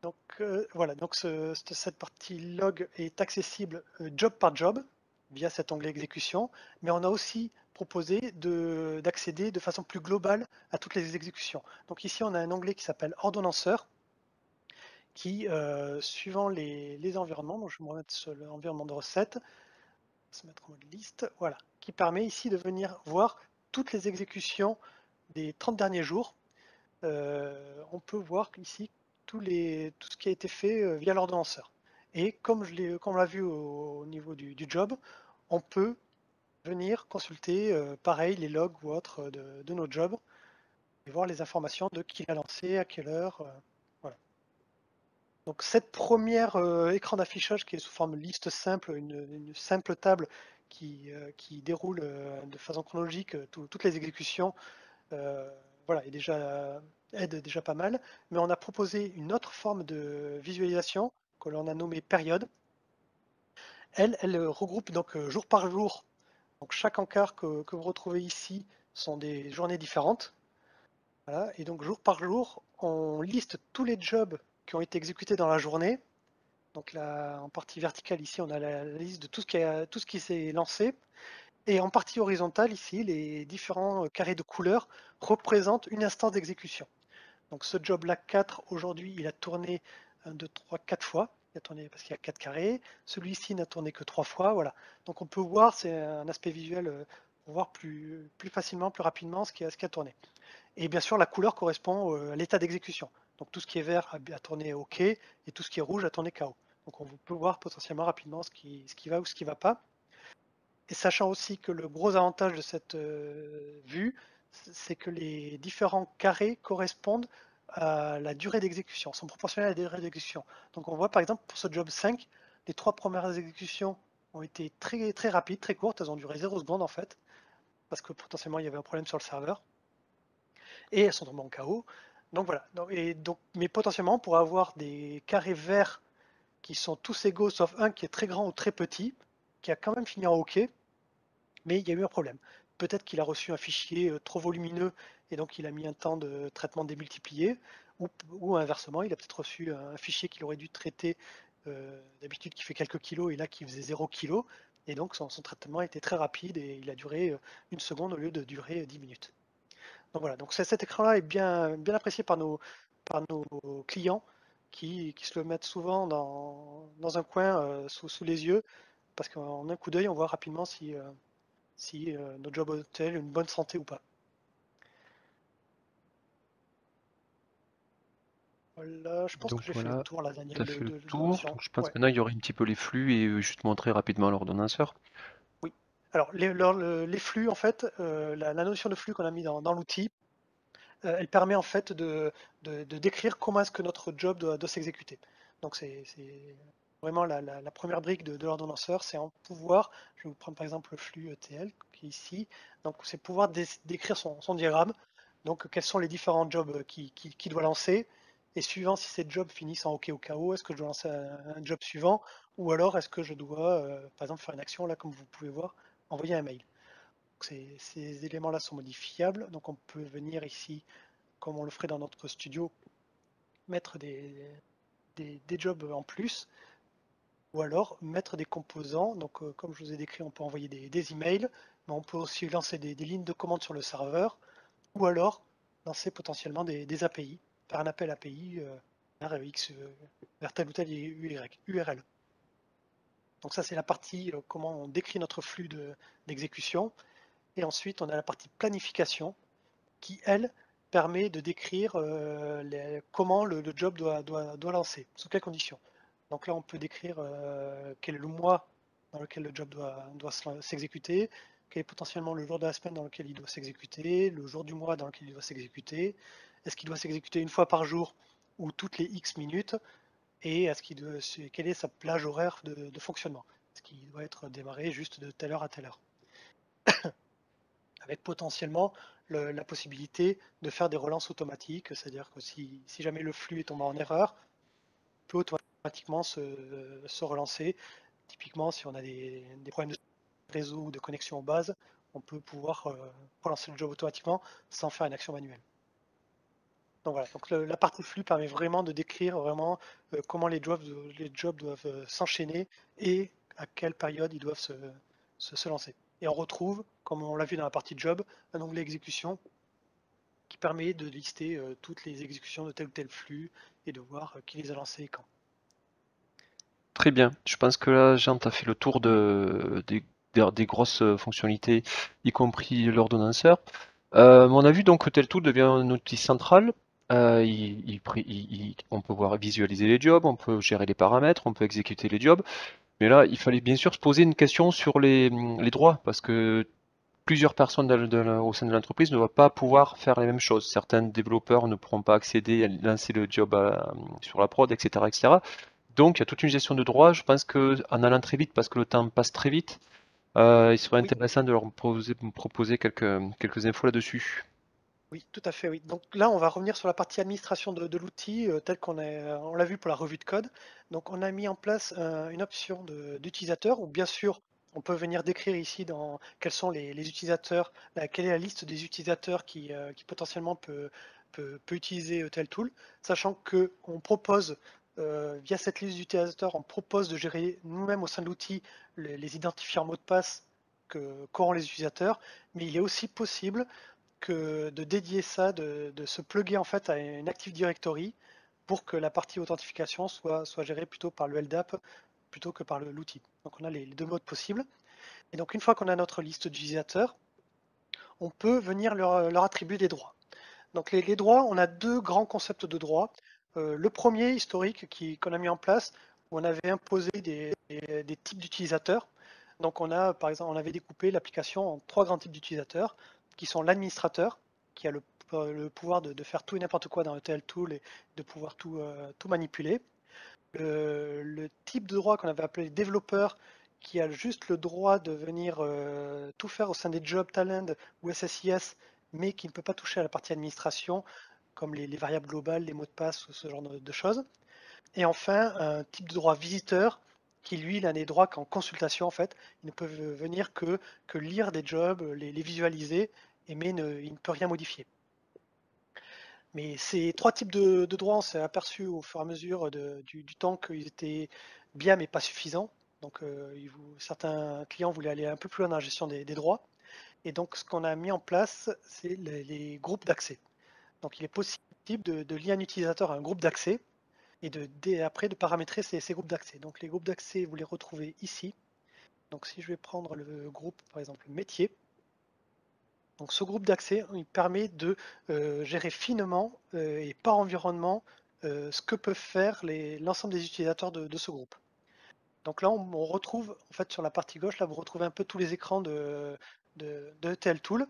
Donc euh, voilà, donc cette partie log est accessible euh, job par job via cet onglet exécution, mais on a aussi proposé d'accéder de, façon plus globale à toutes les exécutions. Donc ici on a un onglet qui s'appelle ordonnanceur, qui, euh, suivant les, environnements, donc je vais me remettre sur l'environnement de recette, se mettre en mode liste, voilà, qui permet ici de venir voir toutes les exécutions des 30 derniers jours. on peut voir ici tout, ce qui a été fait euh, via l'ordonnanceur. Et comme, je comme on l'a vu au, niveau du, job, on peut venir consulter, pareil, les logs ou autres de, de, nos jobs et voir les informations de qui l'a lancé, à quelle heure. Donc cette première écran d'affichage qui est sous forme liste simple, une, simple table qui, qui déroule de façon chronologique toutes les exécutions, voilà, est déjà, aide déjà pas mal. Mais on a proposé une autre forme de visualisation que l'on a nommée période. Elle, elle regroupe donc jour par jour. Donc chaque encart que, vous retrouvez ici sont des journées différentes. Et donc jour par jour, on liste tous les jobs qui ont été exécutés dans la journée. Donc là, en partie verticale, ici, on a la liste de tout ce qui, tout ce qui s'est lancé. Et en partie horizontale, ici, les différents euh, carrés de couleurs représentent une instance d'exécution. Donc ce job-là 4, aujourd'hui, il a tourné 1, 2, 3, 4 fois. Il a tourné parce qu'il y a 4 carrés. Celui-ci n'a tourné que 3 fois. Voilà. Donc on peut voir, c'est un aspect visuel euh, pour voir plus, plus facilement, plus rapidement ce qui, a, ce qui a tourné. Et bien sûr, la couleur correspond euh, à l'état d'exécution. Donc tout ce qui est vert a, tourné OK et tout ce qui est rouge a tourné KO. Donc on peut voir potentiellement rapidement ce qui, ce qui va ou ce qui ne va pas. Et sachant aussi que le gros avantage de cette euh, vue, c'est que les différents carrés correspondent à la durée d'exécution, sont proportionnels à la durée d'exécution. Donc on voit par exemple pour ce job 5, les trois premières exécutions ont été très, très rapides, très courtes, elles ont duré 0 secondes en fait, parce que potentiellement il y avait un problème sur le serveur. Et elles sont tombées en KO. Donc voilà, mais potentiellement pour avoir des carrés verts qui sont tous égaux sauf un qui est très grand ou très petit, qui a quand même fini en OK, mais il y a eu un problème. Peut-être qu'il a reçu un fichier euh, trop volumineux et donc il a mis un temps de traitement démultiplié, ou, inversement, il a peut-être reçu un fichier qu'il aurait dû traiter euh, d'habitude qui fait quelques kilos et là qui faisait 0 kg, et donc son, son, traitement était très rapide et il a duré euh, une seconde au lieu de durer 10 minutes. Donc voilà, donc cet écran-là est bien, apprécié par nos, clients qui, se le mettent souvent dans, un coin sous, les yeux, parce qu'en un coup d'œil, on voit rapidement si, si euh, notre job hôtel une bonne santé ou pas. Voilà, je pense que j'ai fait le tour là, Daniel. fait le tour. je pense que maintenant il y aurait un petit peu les flux et euh, juste montrer rapidement l'ordonnanceur. Oui. Alors les, flux, en fait, euh, la, notion de flux qu'on a mis dans, l'outil, elle permet en fait de, décrire comment est-ce que notre job doit, doit s'exécuter. Donc c'est Vraiment, la, première brique de, l'ordonnanceur, c'est en pouvoir, je vais vous prendre par exemple le flux ETL qui est ici, donc c'est pouvoir décrire son, diagramme, donc quels sont les différents jobs qu'il qui, doit lancer, et suivant si ces jobs finissent en OK ou KO, est-ce que je dois lancer un, job suivant, ou alors est-ce que je dois, euh, par exemple, faire une action, là comme vous pouvez voir, envoyer un mail. Ces, éléments-là sont modifiables, donc on peut venir ici, comme on le ferait dans notre studio, mettre des jobs en plus, ou alors mettre des composants. Donc, euh, comme je vous ai décrit, on peut envoyer des, emails, mais on peut aussi lancer des, lignes de commande sur le serveur, ou alors lancer potentiellement des, API, faire un appel API euh, vers, euh, vers tel ou tel URL. Donc ça, c'est la partie comment on décrit notre flux d'exécution. et ensuite, on a la partie planification, qui, elle, permet de décrire comment le, job doit, doit, doit lancer, sous quelles conditions. Donc là, on peut décrire euh, quel est le mois dans lequel le job doit, s'exécuter, quel est potentiellement le jour de la semaine dans lequel il doit s'exécuter, le jour du mois dans lequel il doit s'exécuter, est-ce qu'il doit s'exécuter une fois par jour ou toutes les X minutes, et qu'il doit, quelle est sa plage horaire de, fonctionnement? Est-ce qu'il doit être démarré juste de telle heure à telle heure? [COUGHS] Avec potentiellement la possibilité de faire des relances automatiques, c'est-à-dire que si, si, jamais le flux est tombé en erreur, peut automatiquement automatiquement se, relancer. Typiquement, si on a des, problèmes de réseau ou de connexion aux bases, on peut pouvoir euh, relancer le job automatiquement sans faire une action manuelle. Donc voilà, donc la partie flux permet vraiment de décrire vraiment euh, comment les jobs, doivent euh, s'enchaîner et à quelle période ils doivent se, se, lancer. Et on retrouve, comme on l'a vu dans la partie job, un onglet exécution qui permet de lister toutes les exécutions de tel ou tel flux et de voir qui les a lancés et quand. Très bien. Je pense que là, Jean, tu fait le tour de, des, grosses fonctionnalités, y compris l'ordonnanceur. Euh, on a vu donc que Teltool devient un outil central. Euh, on peut voir visualiser les jobs, on peut gérer les paramètres, on peut exécuter les jobs. Mais là, il fallait bien sûr se poser une question sur les, les droits, parce que plusieurs personnes au sein de l'entreprise ne vont pas pouvoir faire les mêmes choses. Certains développeurs ne pourront pas accéder à lancer le job sur la prod, etc., etc. Donc il y a toute une gestion de droits. Je pense qu'en allant très vite, parce que le temps passe très vite, euh, il serait intéressant de leur proposer, proposer quelques, quelques infos là-dessus. Oui, tout à fait, oui. Donc là, on va revenir sur la partie administration de, l'outil, euh, tel qu'on on l'a vu pour la revue de code. Donc on a mis en place euh, une option d'utilisateur, où bien sûr, on peut venir décrire ici dans quels sont les, utilisateurs, quelle est la liste des utilisateurs qui, euh, potentiellement peut, peut, utiliser tel tool, sachant qu'on propose euh, via cette liste d'utilisateurs, on propose de gérer nous-mêmes au sein de l'outil les, identifiants mots de passe qu'auront les utilisateurs, mais il est aussi possible que de dédier ça, de, se plugger en fait à une Active Directory pour que la partie authentification soit, soit gérée plutôt par le LDAP plutôt que par l'outil. Donc on a les, deux modes possibles. Et donc une fois qu'on a notre liste d'utilisateurs, on peut venir leur, attribuer des droits. Donc les, droits, on a deux grands concepts de droits. Euh, le premier historique qu'on a mis en place, où on avait imposé des, types d'utilisateurs. Donc on a, par exemple, on avait découpé l'application en trois grands types d'utilisateurs, qui sont l'administrateur, qui a le, pouvoir de, faire tout et n'importe quoi dans le TL tool et de pouvoir tout, euh, manipuler le, type de droit qu'on avait appelé développeur, qui a juste le droit de venir euh, tout faire au sein des job talent ou SSIS, mais qui ne peut pas toucher à la partie administration, comme les, variables globales, les mots de passe ou ce genre de, choses. Et enfin, un type de droit visiteur, qui lui, il a des droits qu'en consultation, en fait, il ne peut venir que, lire des jobs, les, visualiser, mais il ne peut rien modifier. Mais ces trois types de, droits, on s'est aperçu au fur et à mesure du, temps qu'ils étaient bien mais pas suffisants. Donc euh, certains clients voulaient aller un peu plus loin dans la gestion des, droits. Et donc ce qu'on a mis en place, c'est les, groupes d'accès. Donc il est possible de, lier un utilisateur à un groupe d'accès et de, après de paramétrer ces, groupes d'accès. Donc les groupes d'accès, vous les retrouvez ici. Donc si je vais prendre le groupe, par exemple, métier, donc ce groupe d'accès, il permet de euh, gérer finement euh, et par environnement euh, ce que peuvent faire l'ensemble des utilisateurs de, ce groupe. Donc là, on, retrouve, en fait, sur la partie gauche, là, vous retrouvez un peu tous les écrans de, de, de Tool.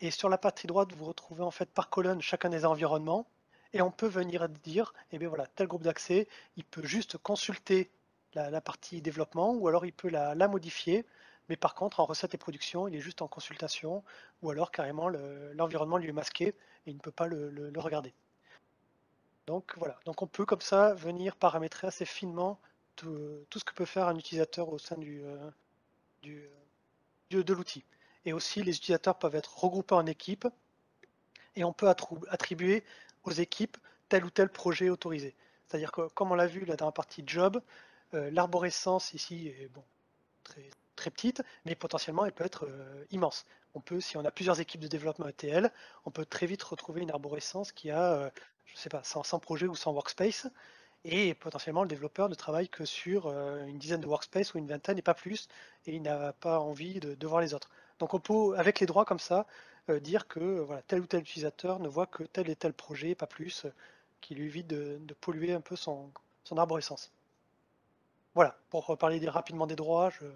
Et sur la partie droite, vous retrouvez en fait par colonne chacun des environnements. Et on peut venir dire, eh bien voilà, tel groupe d'accès, il peut juste consulter la, partie développement ou alors il peut la modifier mais par contre, en recette et production, il est juste en consultation, ou alors carrément l'environnement lui est masqué et il ne peut pas le, regarder. Donc voilà, donc on peut comme ça venir paramétrer assez finement tout, ce que peut faire un utilisateur au sein du, euh, euh, de l'outil. Et aussi, les utilisateurs peuvent être regroupés en équipes et on peut attribuer aux équipes tel ou tel projet autorisé. C'est-à-dire que, comme on l'a vu là dans la partie job, euh, l'arborescence ici est bon, très, très petite, mais potentiellement elle peut être euh, immense. On peut, si on a plusieurs équipes de développement ETL, on peut très vite retrouver une arborescence qui a, euh, je sais pas, 100, projets ou 100 workspace, et potentiellement le développeur ne travaille que sur une dizaine de workspace ou une vingtaine et pas plus, et il n'a pas envie de, voir les autres. Donc on peut, avec les droits comme ça, dire que voilà, tel ou tel utilisateur ne voit que tel et tel projet, pas plus, qui lui évite de, polluer un peu son, son arborescence. Voilà, pour parler rapidement des droits, je,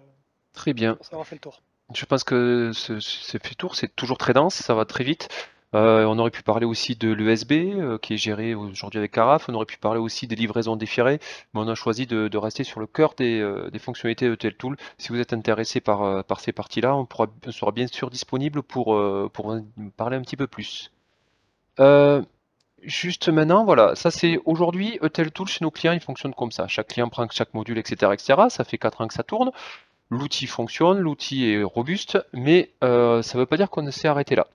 Très bien. Ça fait le tour. Je pense que ce, fait tour, c'est toujours très dense, ça va très vite. Euh, on aurait pu parler aussi de l'ESB euh, qui est géré aujourd'hui avec Caraf. On aurait pu parler aussi des livraisons déférées, mais on a choisi de, rester sur le cœur des, euh, fonctionnalités de Tel Tool. Si vous êtes intéressé par, par ces parties-là, on, sera bien sûr disponible pour, pour parler un petit peu plus. juste maintenant, voilà, ça c'est aujourd'hui Etel Tool chez nos clients, il fonctionne comme ça. Chaque client prend chaque module, etc., etc. Ça fait 4 ans que ça tourne. L'outil fonctionne, l'outil est robuste, mais euh, ça ne veut pas dire qu'on s'est arrêté là.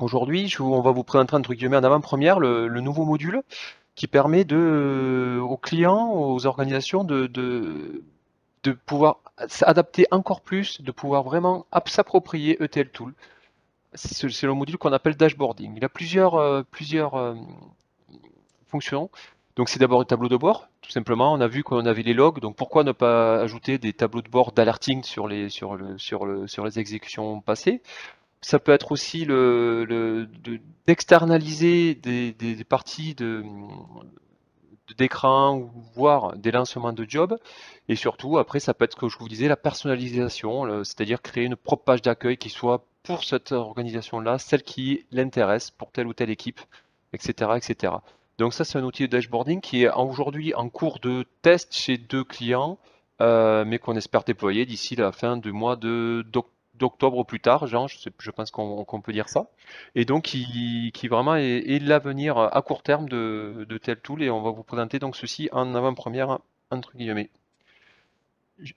Aujourd'hui, on va vous présenter truc guillemets en avant-première le, nouveau module qui permet de, aux clients, aux organisations de, pouvoir s'adapter encore plus, de pouvoir vraiment s'approprier ETL Tool. C'est le module qu'on appelle dashboarding. Il a plusieurs, euh, euh, fonctions. Donc c'est d'abord un tableau de bord, tout simplement. On a vu qu'on avait les logs, donc pourquoi ne pas ajouter des tableaux de bord d'alerting sur les exécutions passées? Ça peut être aussi d'externaliser des, parties de, d'écran ou voire des lancements de job. Et surtout, après, ça peut être ce que je vous disais, la personnalisation, c'est-à-dire créer une propre page d'accueil qui soit pour cette organisation-là, celle qui l'intéresse pour telle ou telle équipe, etc. etc. Donc ça, c'est un outil de dashboarding qui est aujourd'hui en cours de test chez deux clients, euh, mais qu'on espère déployer d'ici la fin du mois de d'octobre au plus tard, Jean, je, pense qu'on peut dire ça. Et donc, qui, vraiment est, l'avenir à court terme de, de, tel tool, et on va vous présenter donc ceci en avant-première, entre guillemets.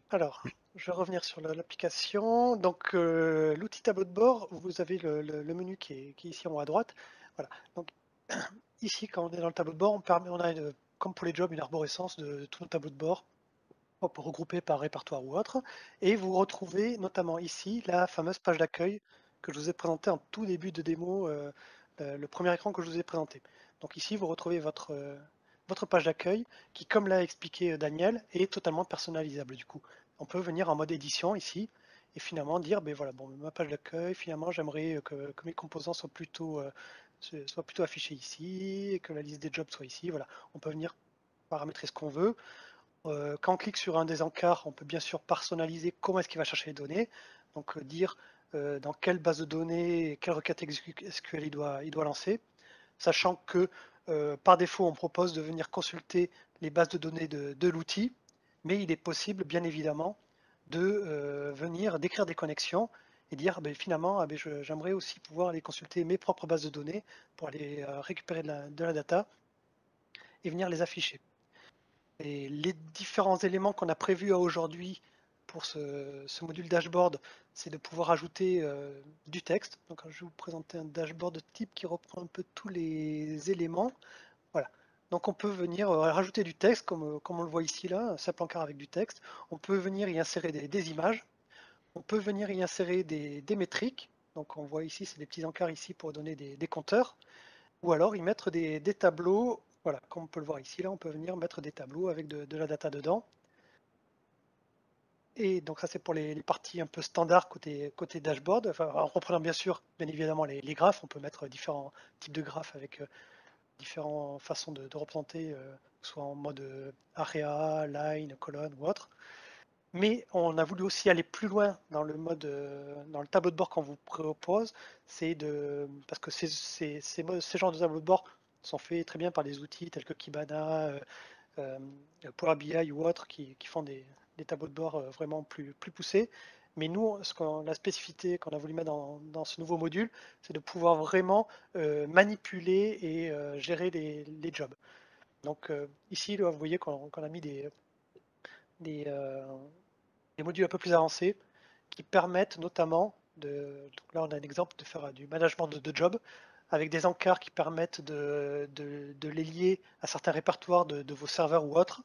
Alors, je vais revenir sur l'application. Donc, euh, l'outil tableau de bord, vous avez le, menu qui est, ici en haut à droite. Voilà. Donc, [CLEARS THROAT] Ici, quand on est dans le tableau de bord, on, permet, on a, comme pour les jobs, une arborescence de, tous nos tableaux de bord regroupés par répertoire ou autre. Et vous retrouvez notamment ici la fameuse page d'accueil que je vous ai présentée en tout début de démo, euh, le premier écran que je vous ai présenté. Donc ici, vous retrouvez votre, euh, votre page d'accueil qui, comme l'a expliqué euh, Daniel, est totalement personnalisable du coup. On peut venir en mode édition ici et finalement dire, ben voilà, bon, ma page d'accueil, finalement j'aimerais que, mes composants soient plutôt soit plutôt affiché ici, et que la liste des jobs soit ici. Voilà, on peut venir paramétrer ce qu'on veut. Euh, quand on clique sur un des encarts, on peut bien sûr personnaliser comment est-ce qu'il va chercher les données. Donc euh, dire euh, dans quelle base de données, et quelle requête SQL il doit, doit lancer. Sachant que par défaut, on propose de venir consulter les bases de données de, l'outil, mais il est possible, bien évidemment, de venir décrire des connexions et dire ben, finalement ah, ben, j'aimerais aussi pouvoir aller consulter mes propres bases de données pour aller récupérer de la, data et venir les afficher. Les différents éléments qu'on a prévus à aujourd'hui pour ce, module dashboard, c'est de pouvoir ajouter euh, du texte. Donc je vais vous présenter un dashboard de type qui reprend un peu tous les éléments. Voilà. Donc on peut venir euh, rajouter du texte, comme, comme on le voit ici là, un simple encart avec du texte. On peut venir y insérer des images. On peut venir y insérer des, métriques. Donc on voit ici, c'est des petits encarts ici pour donner des, compteurs. Ou alors y mettre des, tableaux. Voilà, comme on peut le voir ici, là, on peut venir mettre des tableaux avec de, la data dedans. Et donc ça c'est pour les, parties un peu standard côté, côté dashboard, en reprenant bien sûr, bien évidemment les, graphes, on peut mettre différents types de graphes avec euh, différentes façons de, représenter, euh, soit en mode euh, area, line, colonne ou autre. Mais on a voulu aussi aller plus loin dans le mode, dans le tableau de bord qu'on vous propose, c'est de, parce que ces, ces, ces, genres de tableaux de bord sont faits très bien par des outils tels que Kibana, euh, euh, Power BI ou autres qui, font des, tableaux de bord vraiment plus, plus poussés. Mais nous, ce la spécificité qu'on a voulu mettre dans, ce nouveau module, c'est de pouvoir vraiment manipuler et gérer les, jobs. Donc ici, vous voyez qu'on a mis des, des, des modules un peu plus avancés qui permettent notamment de, donc là on a un exemple de faire du management de, job avec des encarts qui permettent de, les lier à certains répertoires de, vos serveurs ou autres.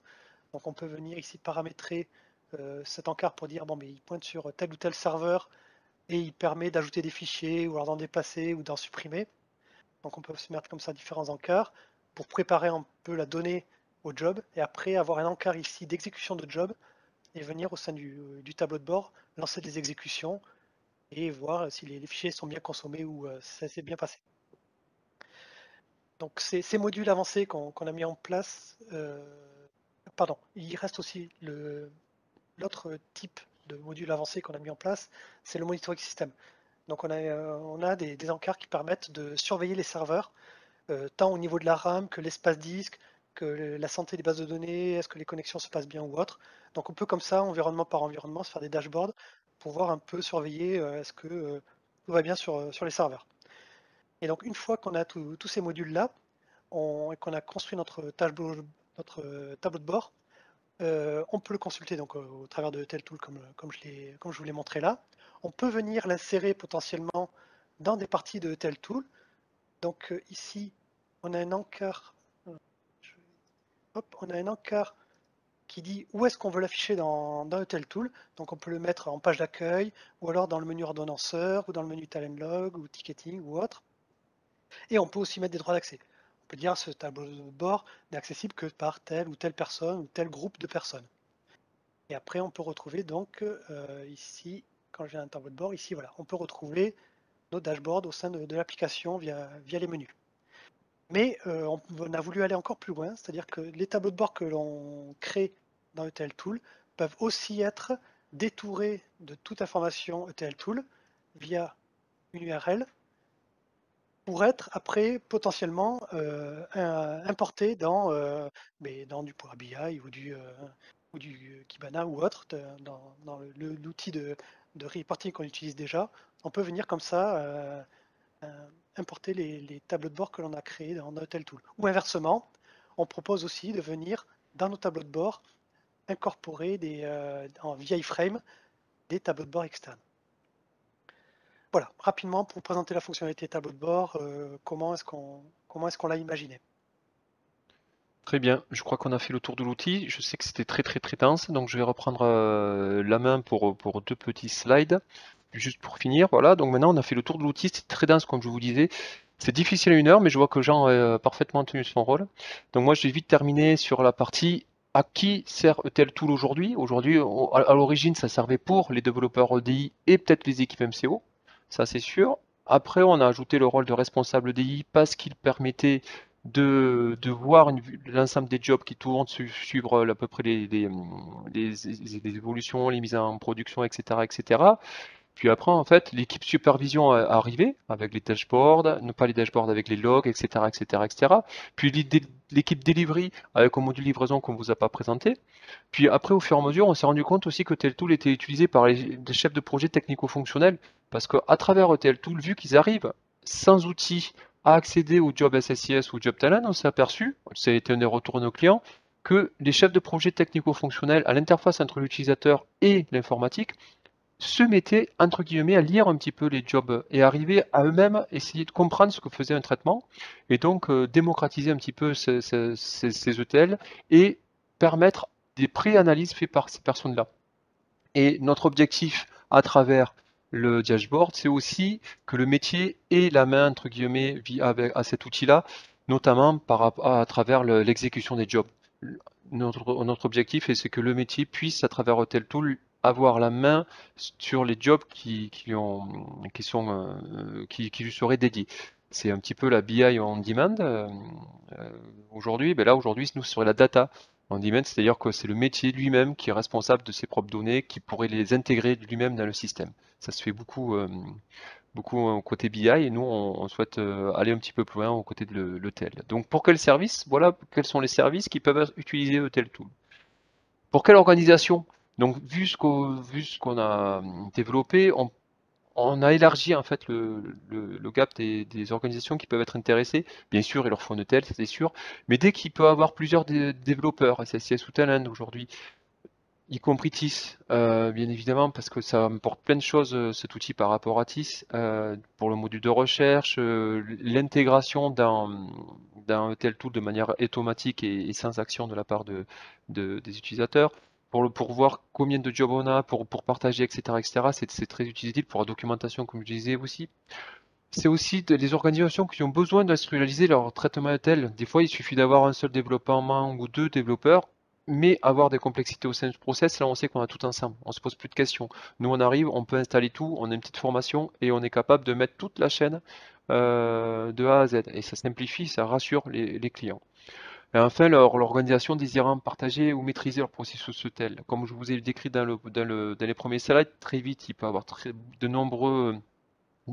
Donc on peut venir ici paramétrer euh, cet encart pour dire bon mais il pointe sur tel ou tel serveur et il permet d'ajouter des fichiers ou alors d'en dépasser ou d'en supprimer. Donc on peut se mettre comme ça différents encarts pour préparer un peu la donnée au job et après avoir un encart ici d'exécution de job et venir au sein du, tableau de bord lancer des exécutions et voir si les, fichiers sont bien consommés ou euh, ça s'est bien passé. Donc ces, modules avancés qu'on a mis en place, euh, pardon, il reste aussi l'autre type de module avancé qu'on a mis en place, c'est le monitoring system. Donc on a, euh, des, encarts qui permettent de surveiller les serveurs, tant au niveau de la RAM que l'espace disque, que la santé des bases de données, est-ce que les connexions se passent bien ou autre. Donc on peut comme ça, environnement par environnement, se faire des dashboards pour voir un peu surveiller euh, est-ce que euh, tout va bien euh, sur les serveurs. Et donc une fois qu'on a tous ces modules-là, et qu'on a construit notre tableau, tableau de bord, on peut le consulter donc, au travers de tel tool comme, je vous l'ai montré là. On peut venir l'insérer potentiellement dans des parties de tel tool. Donc ici, on a un encart on a un qui dit où est-ce qu'on veut l'afficher dans, dans tel tool. Donc on peut le mettre en page d'accueil, ou alors dans le menu ordonnanceur, ou dans le menu talent log, ou ticketing, ou autre. Et on peut aussi mettre des droits d'accès. On peut dire ce tableau de bord n'est accessible que par telle ou telle personne, ou tel groupe de personnes. Et après, on peut retrouver donc euh, ici, quand j'ai un tableau de bord, ici, voilà, on peut retrouver nos dashboards au sein de, l'application via, via les menus. Mais on, a voulu aller encore plus loin, c'est-à-dire que les tableaux de bord que l'on crée dans ETL Tool peuvent aussi être détourés de toute information ETL Tool via une URL pour être après potentiellement euh, importé dans, euh, mais dans du Power BI ou du, euh, ou du Kibana ou autre, dans, dans l'outil de, de, reporting qu'on utilise déjà. On peut venir comme ça importer les, tableaux de bord que l'on a créés dans Hotel Tool. Ou inversement, on propose aussi de venir dans nos tableaux de bord incorporer des, en via iframe des tableaux de bord externes. Voilà, rapidement pour présenter la fonctionnalité tableau de bord, euh, comment est-ce qu'on l'a imaginé? Très bien, je crois qu'on a fait le tour de l'outil. Je sais que c'était très très très dense, donc je vais reprendre euh, la main pour, deux petits slides. Juste pour finir, voilà, donc maintenant on a fait le tour de l'outil, c'est très dense comme je vous disais. C'est difficile à une heure, mais je vois que Jean a parfaitement tenu son rôle. Donc moi je vais vite terminer sur la partie à qui sert tel tool aujourd'hui Aujourd'hui, à l'origine, ça servait pour les développeurs EDI et peut-être les équipes MCO ça c'est sûr. Après, on a ajouté le rôle de responsable DI parce qu'il permettait de, voir l'ensemble des jobs qui tournent, suivre à peu près les, les, évolutions, les mises en production, etc. etc. Puis après, en fait, l'équipe supervision est arrivée avec les dashboards, non pas les dashboards avec les logs, etc. etc., etc. Puis l'équipe delivery avec un module livraison qu'on ne vous a pas présenté. Puis après, au fur et à mesure, on s'est rendu compte aussi que tel tool était utilisé par les, chefs de projet technico-fonctionnels parce qu'à travers tel tool, vu qu'ils arrivent sans outils à accéder au job SSIS ou job talent, on s'est aperçu, ça a été un des retours de nos clients, que les chefs de projet technico-fonctionnels à l'interface entre l'utilisateur et l'informatique se mettaient, entre guillemets, à lire un petit peu les jobs et arriver à eux-mêmes essayer de comprendre ce que faisait un traitement et donc euh, démocratiser un petit peu ces, ces, ETL et permettre des pré-analyses faites par ces personnes-là. Et notre objectif à travers le dashboard, c'est aussi que le métier ait la main, entre guillemets, à cet outil-là, notamment par, à, travers l'exécution des jobs. Notre, notre objectif, c'est que le métier puisse, à travers Hotel Tool, avoir la main sur les jobs qui, qui, ont, qui, sont, euh, qui, qui, lui seraient dédiés. C'est un petit peu la BI on demand. Euh, euh, aujourd'hui, ben là, aujourd'hui, nous, sur la data on demand, c'est-à-dire que c'est le métier lui-même qui est responsable de ses propres données, qui pourrait les intégrer lui-même dans le système. Ça se fait beaucoup, beaucoup au côté BI et nous, on, souhaite aller un petit peu plus loin au côté de l'ETL. Donc, pour quel service? Voilà quels sont les services qui peuvent utiliser ETL Tool. Pour quelle organisation? Donc, vu ce qu'on a hum, développé, on, a élargi en fait le, gap des, organisations qui peuvent être intéressées. Bien sûr, ils leur font de tels, c'est sûr. Mais dès qu'il peut avoir plusieurs développeurs, SSIS ou Talent aujourd'hui, y compris TIS, euh, bien évidemment, parce que ça apporte plein de choses, euh, cet outil par rapport à TIS, euh, pour le module de recherche, l'intégration d'un tel tool de manière automatique et, sans action de la part de, des utilisateurs pour, voir combien de jobs on a, pour, partager, etc. etc. C'est très utile pour la documentation, comme je disais aussi. C'est aussi des organisations qui ont besoin d'industrialiser leur traitement tel. Des fois, il suffit d'avoir un seul développement ou deux développeurs, mais avoir des complexités au sein du process, là on sait qu'on a tout ensemble, on se pose plus de questions. Nous on arrive, on peut installer tout, on a une petite formation et on est capable de mettre toute la chaîne euh, de A à Z. Et ça simplifie, ça rassure les clients. Enfin, l'organisation désirant partager ou maîtriser leur processus tel. Comme je vous ai décrit dans, le, dans, le, dans les premiers slides, très vite, il peut y avoir de,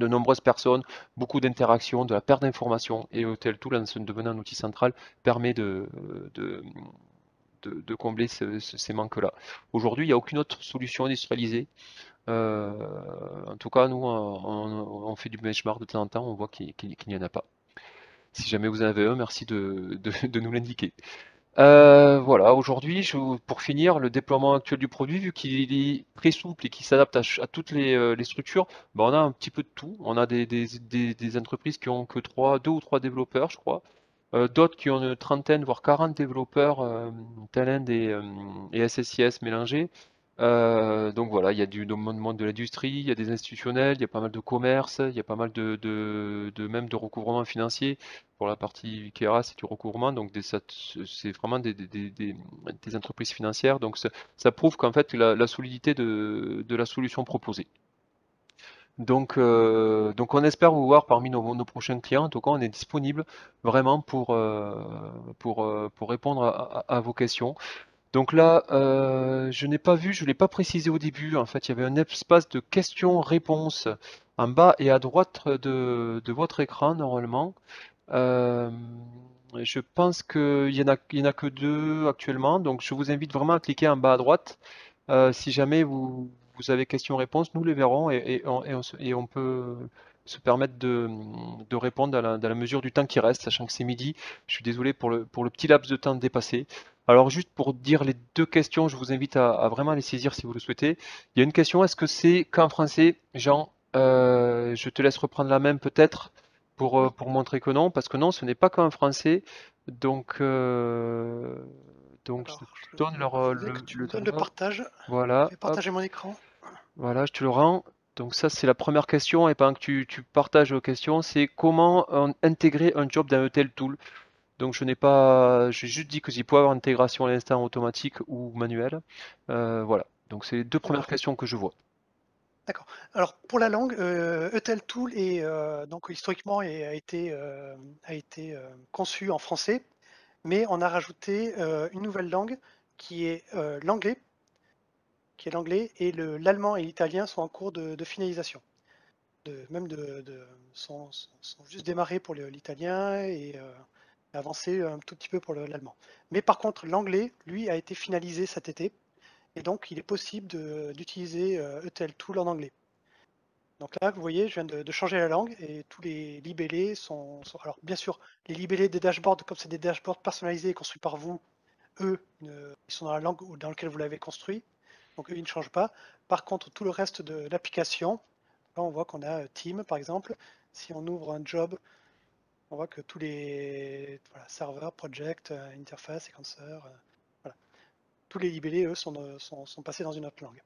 nombreuses personnes, beaucoup d'interactions, de la perte d'informations. Et Hotel Tool, en devenant un outil central, permet de, combler ces manques-là. Aujourd'hui, il n'y a aucune autre solution industrialisée. Euh, en tout cas, nous, on, on, fait du benchmark de temps en temps, on voit qu'il n'y en a pas. Si jamais vous en avez un, merci de, [LAUGHS] nous l'indiquer. Euh, voilà, aujourd'hui, pour finir, le déploiement actuel du produit, vu qu'il est très souple et qu'il s'adapte à, toutes euh, les, structures, ben, on a un petit peu de tout. On a des, entreprises qui ont que 3, 2 ou 3 développeurs, je crois. Euh, d'autres qui ont une trentaine, voire 40 développeurs, Talend et SSIS mélangés. Euh, donc voilà, il y a du monde de l'industrie, il y a des institutionnels, il y a pas mal de commerce, il y a pas mal de, de, même de recouvrement financier. Pour la partie Kera, c'est du recouvrement, donc c'est vraiment des, entreprises financières. Donc ça, prouve qu'en fait la, solidité de, la solution proposée. Donc, euh, donc on espère vous voir parmi nos, prochains clients. En tout cas, on est disponible vraiment pour, euh, répondre à vos questions. Donc là, euh, je n'ai pas vu, je ne l'ai pas précisé au début. En fait, il y avait un espace de questions-réponses en bas et à droite de, votre écran normalement. Euh, je pense qu'il y en a, que deux actuellement. Donc je vous invite vraiment à cliquer en bas à droite. Euh, si jamais vous, avez questions-réponses, nous les verrons et, on, peut se permettre de, répondre à la, mesure du temps qui reste, sachant que c'est midi. Je suis désolé pour le petit laps de temps dépassé. Alors juste pour dire les deux questions, je vous invite à, à vraiment les saisir si vous le souhaitez. Il y a une question, est-ce que c'est qu'en français? Jean, euh, je te laisse reprendre la même peut-être pour, euh, pour montrer que non, parce que non, ce n'est pas qu'en français. Donc, euh, donc je Alors, te je donne leur, le, que tu le me donnes le download. partage. Voilà, Je vais hop, partager mon écran. voilà, je te le rends. Donc ça, c'est la première question. Et pendant que tu, tu partages vos questions, c'est comment intégrer un job dans un tel tool? Donc je n'ai pas, j'ai juste dit que s'il pouvait avoir une intégration à l'instant automatique ou manuelle. Euh, voilà. Donc c'est les deux premières questions que je vois. d'accord. Alors, pour la langue, euh, ETL Tool est, euh, donc, historiquement est- a été, euh, a été conçu en français, mais on a rajouté une nouvelle langue qui est l'anglais, qui est l'anglais, et le- l'allemand et l'italien sont en cours de, de finalisation. De, même de, de- sont, juste démarrés pour l'italien et avancés un tout petit peu pour le- l'allemand. Mais par contre, l'anglais, lui, a été finalisé cet été, et donc il est possible d'utiliser euh, ETL Tool en anglais. Donc là, vous voyez, je viens de, changer la langue et tous les libellés sont, Alors, bien sûr, les libellés des dashboards, comme c'est des dashboards personnalisés et construits par vous, eux, ils sont dans la langue dans laquelle vous l'avez construit. Donc, eux, ils ne changent pas. Par contre, tout le reste de l'application, là, on voit qu'on a euh, Team, par exemple. Si on ouvre un job, on voit que tous les voilà, serveurs, project, euh, interface, séquenceur, euh, voilà. tous les libellés, eux, sont, euh, sont- sont passés dans une autre langue.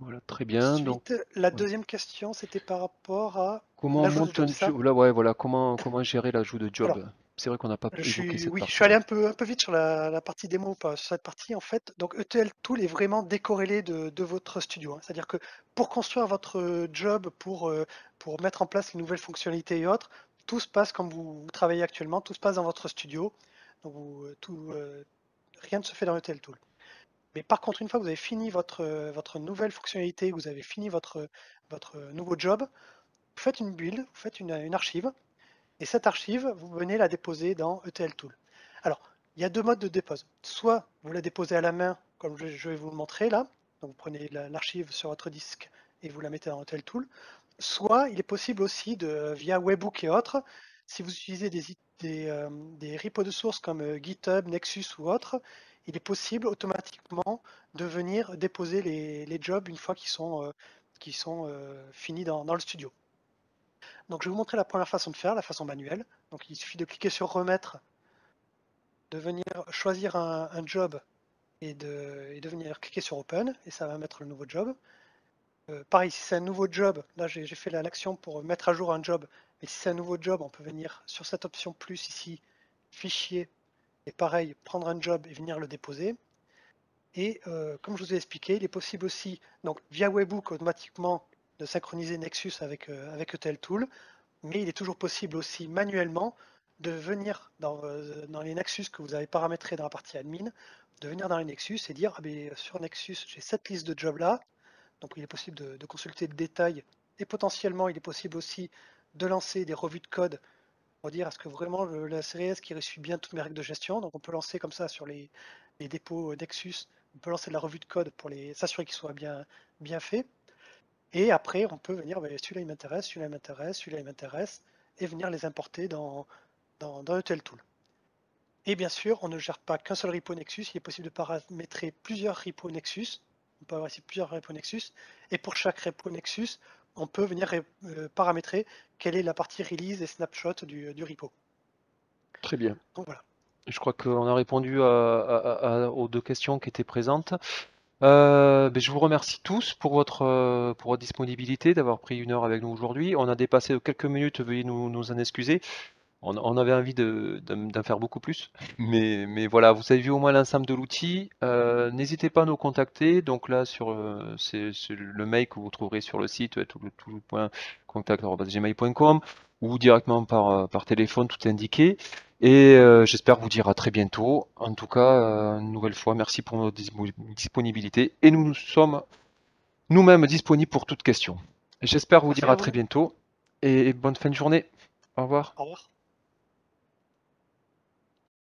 Voilà, très bien. Donc, Ensuite, la ouais. deuxième question, c'était par rapport à Comment monte un job? Là, ouais, voilà, comment, comment gérer l'ajout de Alors, job? C'est vrai qu'on n'a pas cette oui, je suis allé un peu, un peu vite sur la, la partie démo, pas sur cette partie en fait. Donc ETL Tool est vraiment décorrélé de, de votre studio. hein. C'est-à-dire que pour construire votre job, pour, pour mettre en place les nouvelles fonctionnalités et autres, tout se passe comme vous, travaillez actuellement, tout se passe dans votre studio. Donc euh, euh, rien ne se fait dans ETL Tool. Mais par contre, une fois que vous avez fini votre, nouvelle fonctionnalité, vous avez fini votre, nouveau job, vous faites une build, vous faites une, archive, et cette archive, vous venez la déposer dans ETL Tool. Alors, il y a deux modes de dépose. Soit vous la déposez à la main, comme je, vais vous le montrer là, donc vous prenez la- l'archive sur votre disque et vous la mettez dans ETL Tool. Soit il est possible aussi de, via Webhook et autres, si vous utilisez des, des, euh, des repos de source comme euh, GitHub, Nexus ou autres, il est possible automatiquement de venir déposer les, les jobs une fois qu'ils sont, euh, sont euh, finis dans, dans le studio. Donc je vais vous montrer la première façon de faire, la façon manuelle. Donc il suffit de cliquer sur remettre, de venir choisir un, un job et de, et de venir cliquer sur open et ça va mettre le nouveau job. Euh, pareil, si c'est un nouveau job, là j'ai fait la- l'action pour mettre à jour un job, mais si c'est un nouveau job, on peut venir sur cette option plus ici, fichier, et pareil, prendre un job et venir le déposer. Et euh, comme je vous ai expliqué, il est possible aussi, donc via Webhook automatiquement, de synchroniser Nexus avec, euh, avec Tool, mais il est toujours possible aussi manuellement de venir dans, euh, dans les Nexus que vous avez paramétrés dans la partie admin, de venir dans les Nexus et dire ah ben, sur Nexus j'ai cette liste de jobs là, donc il est possible de, consulter le détail et potentiellement il est possible aussi de lancer des revues de code pour dire est-ce que vraiment le, la CRS qui suit bien toutes mes règles de gestion, donc on peut lancer comme ça sur les, dépôts Nexus, on peut lancer de la revue de code pour s'assurer qu'ils soient bien, bien faits. Et après, on peut venir, celui-là il m'intéresse, celui-là il m'intéresse, celui-là il m'intéresse, et venir les importer dans, dans, dans Tool. Et bien sûr, on ne gère pas qu'un seul repo Nexus, il est possible de paramétrer plusieurs repos Nexus. On peut avoir ici plusieurs repos Nexus. Et pour chaque repo Nexus, on peut venir euh, paramétrer quelle est la partie release et snapshot du, du repo. Très bien. Donc voilà. Je crois qu'on a répondu à- à- à- aux deux questions qui étaient présentes. Euh, ben, je vous remercie tous pour votre, euh, pour votre disponibilité, d'avoir pris une heure avec nous aujourd'hui. On a dépassé de quelques minutes, veuillez nous, nous en excuser. On, on avait envie de- de- d'en faire beaucoup plus. Mais, mais voilà, vous avez vu au moins l'ensemble de l'outil. Euh, n'hésitez pas à nous contacter. Donc là, sur euh, c'est le mail que vous trouverez sur le site, tout ou directement par, euh, par téléphone, tout est indiqué. Et euh, j'espère vous dire à très bientôt. En tout cas, une nouvelle fois, merci pour votre dispo- disponibilité. Et nous, nous sommes nous-mêmes disponibles pour toute question. J'espère vous dire à très bientôt et bonne fin de journée. Au revoir. Au revoir.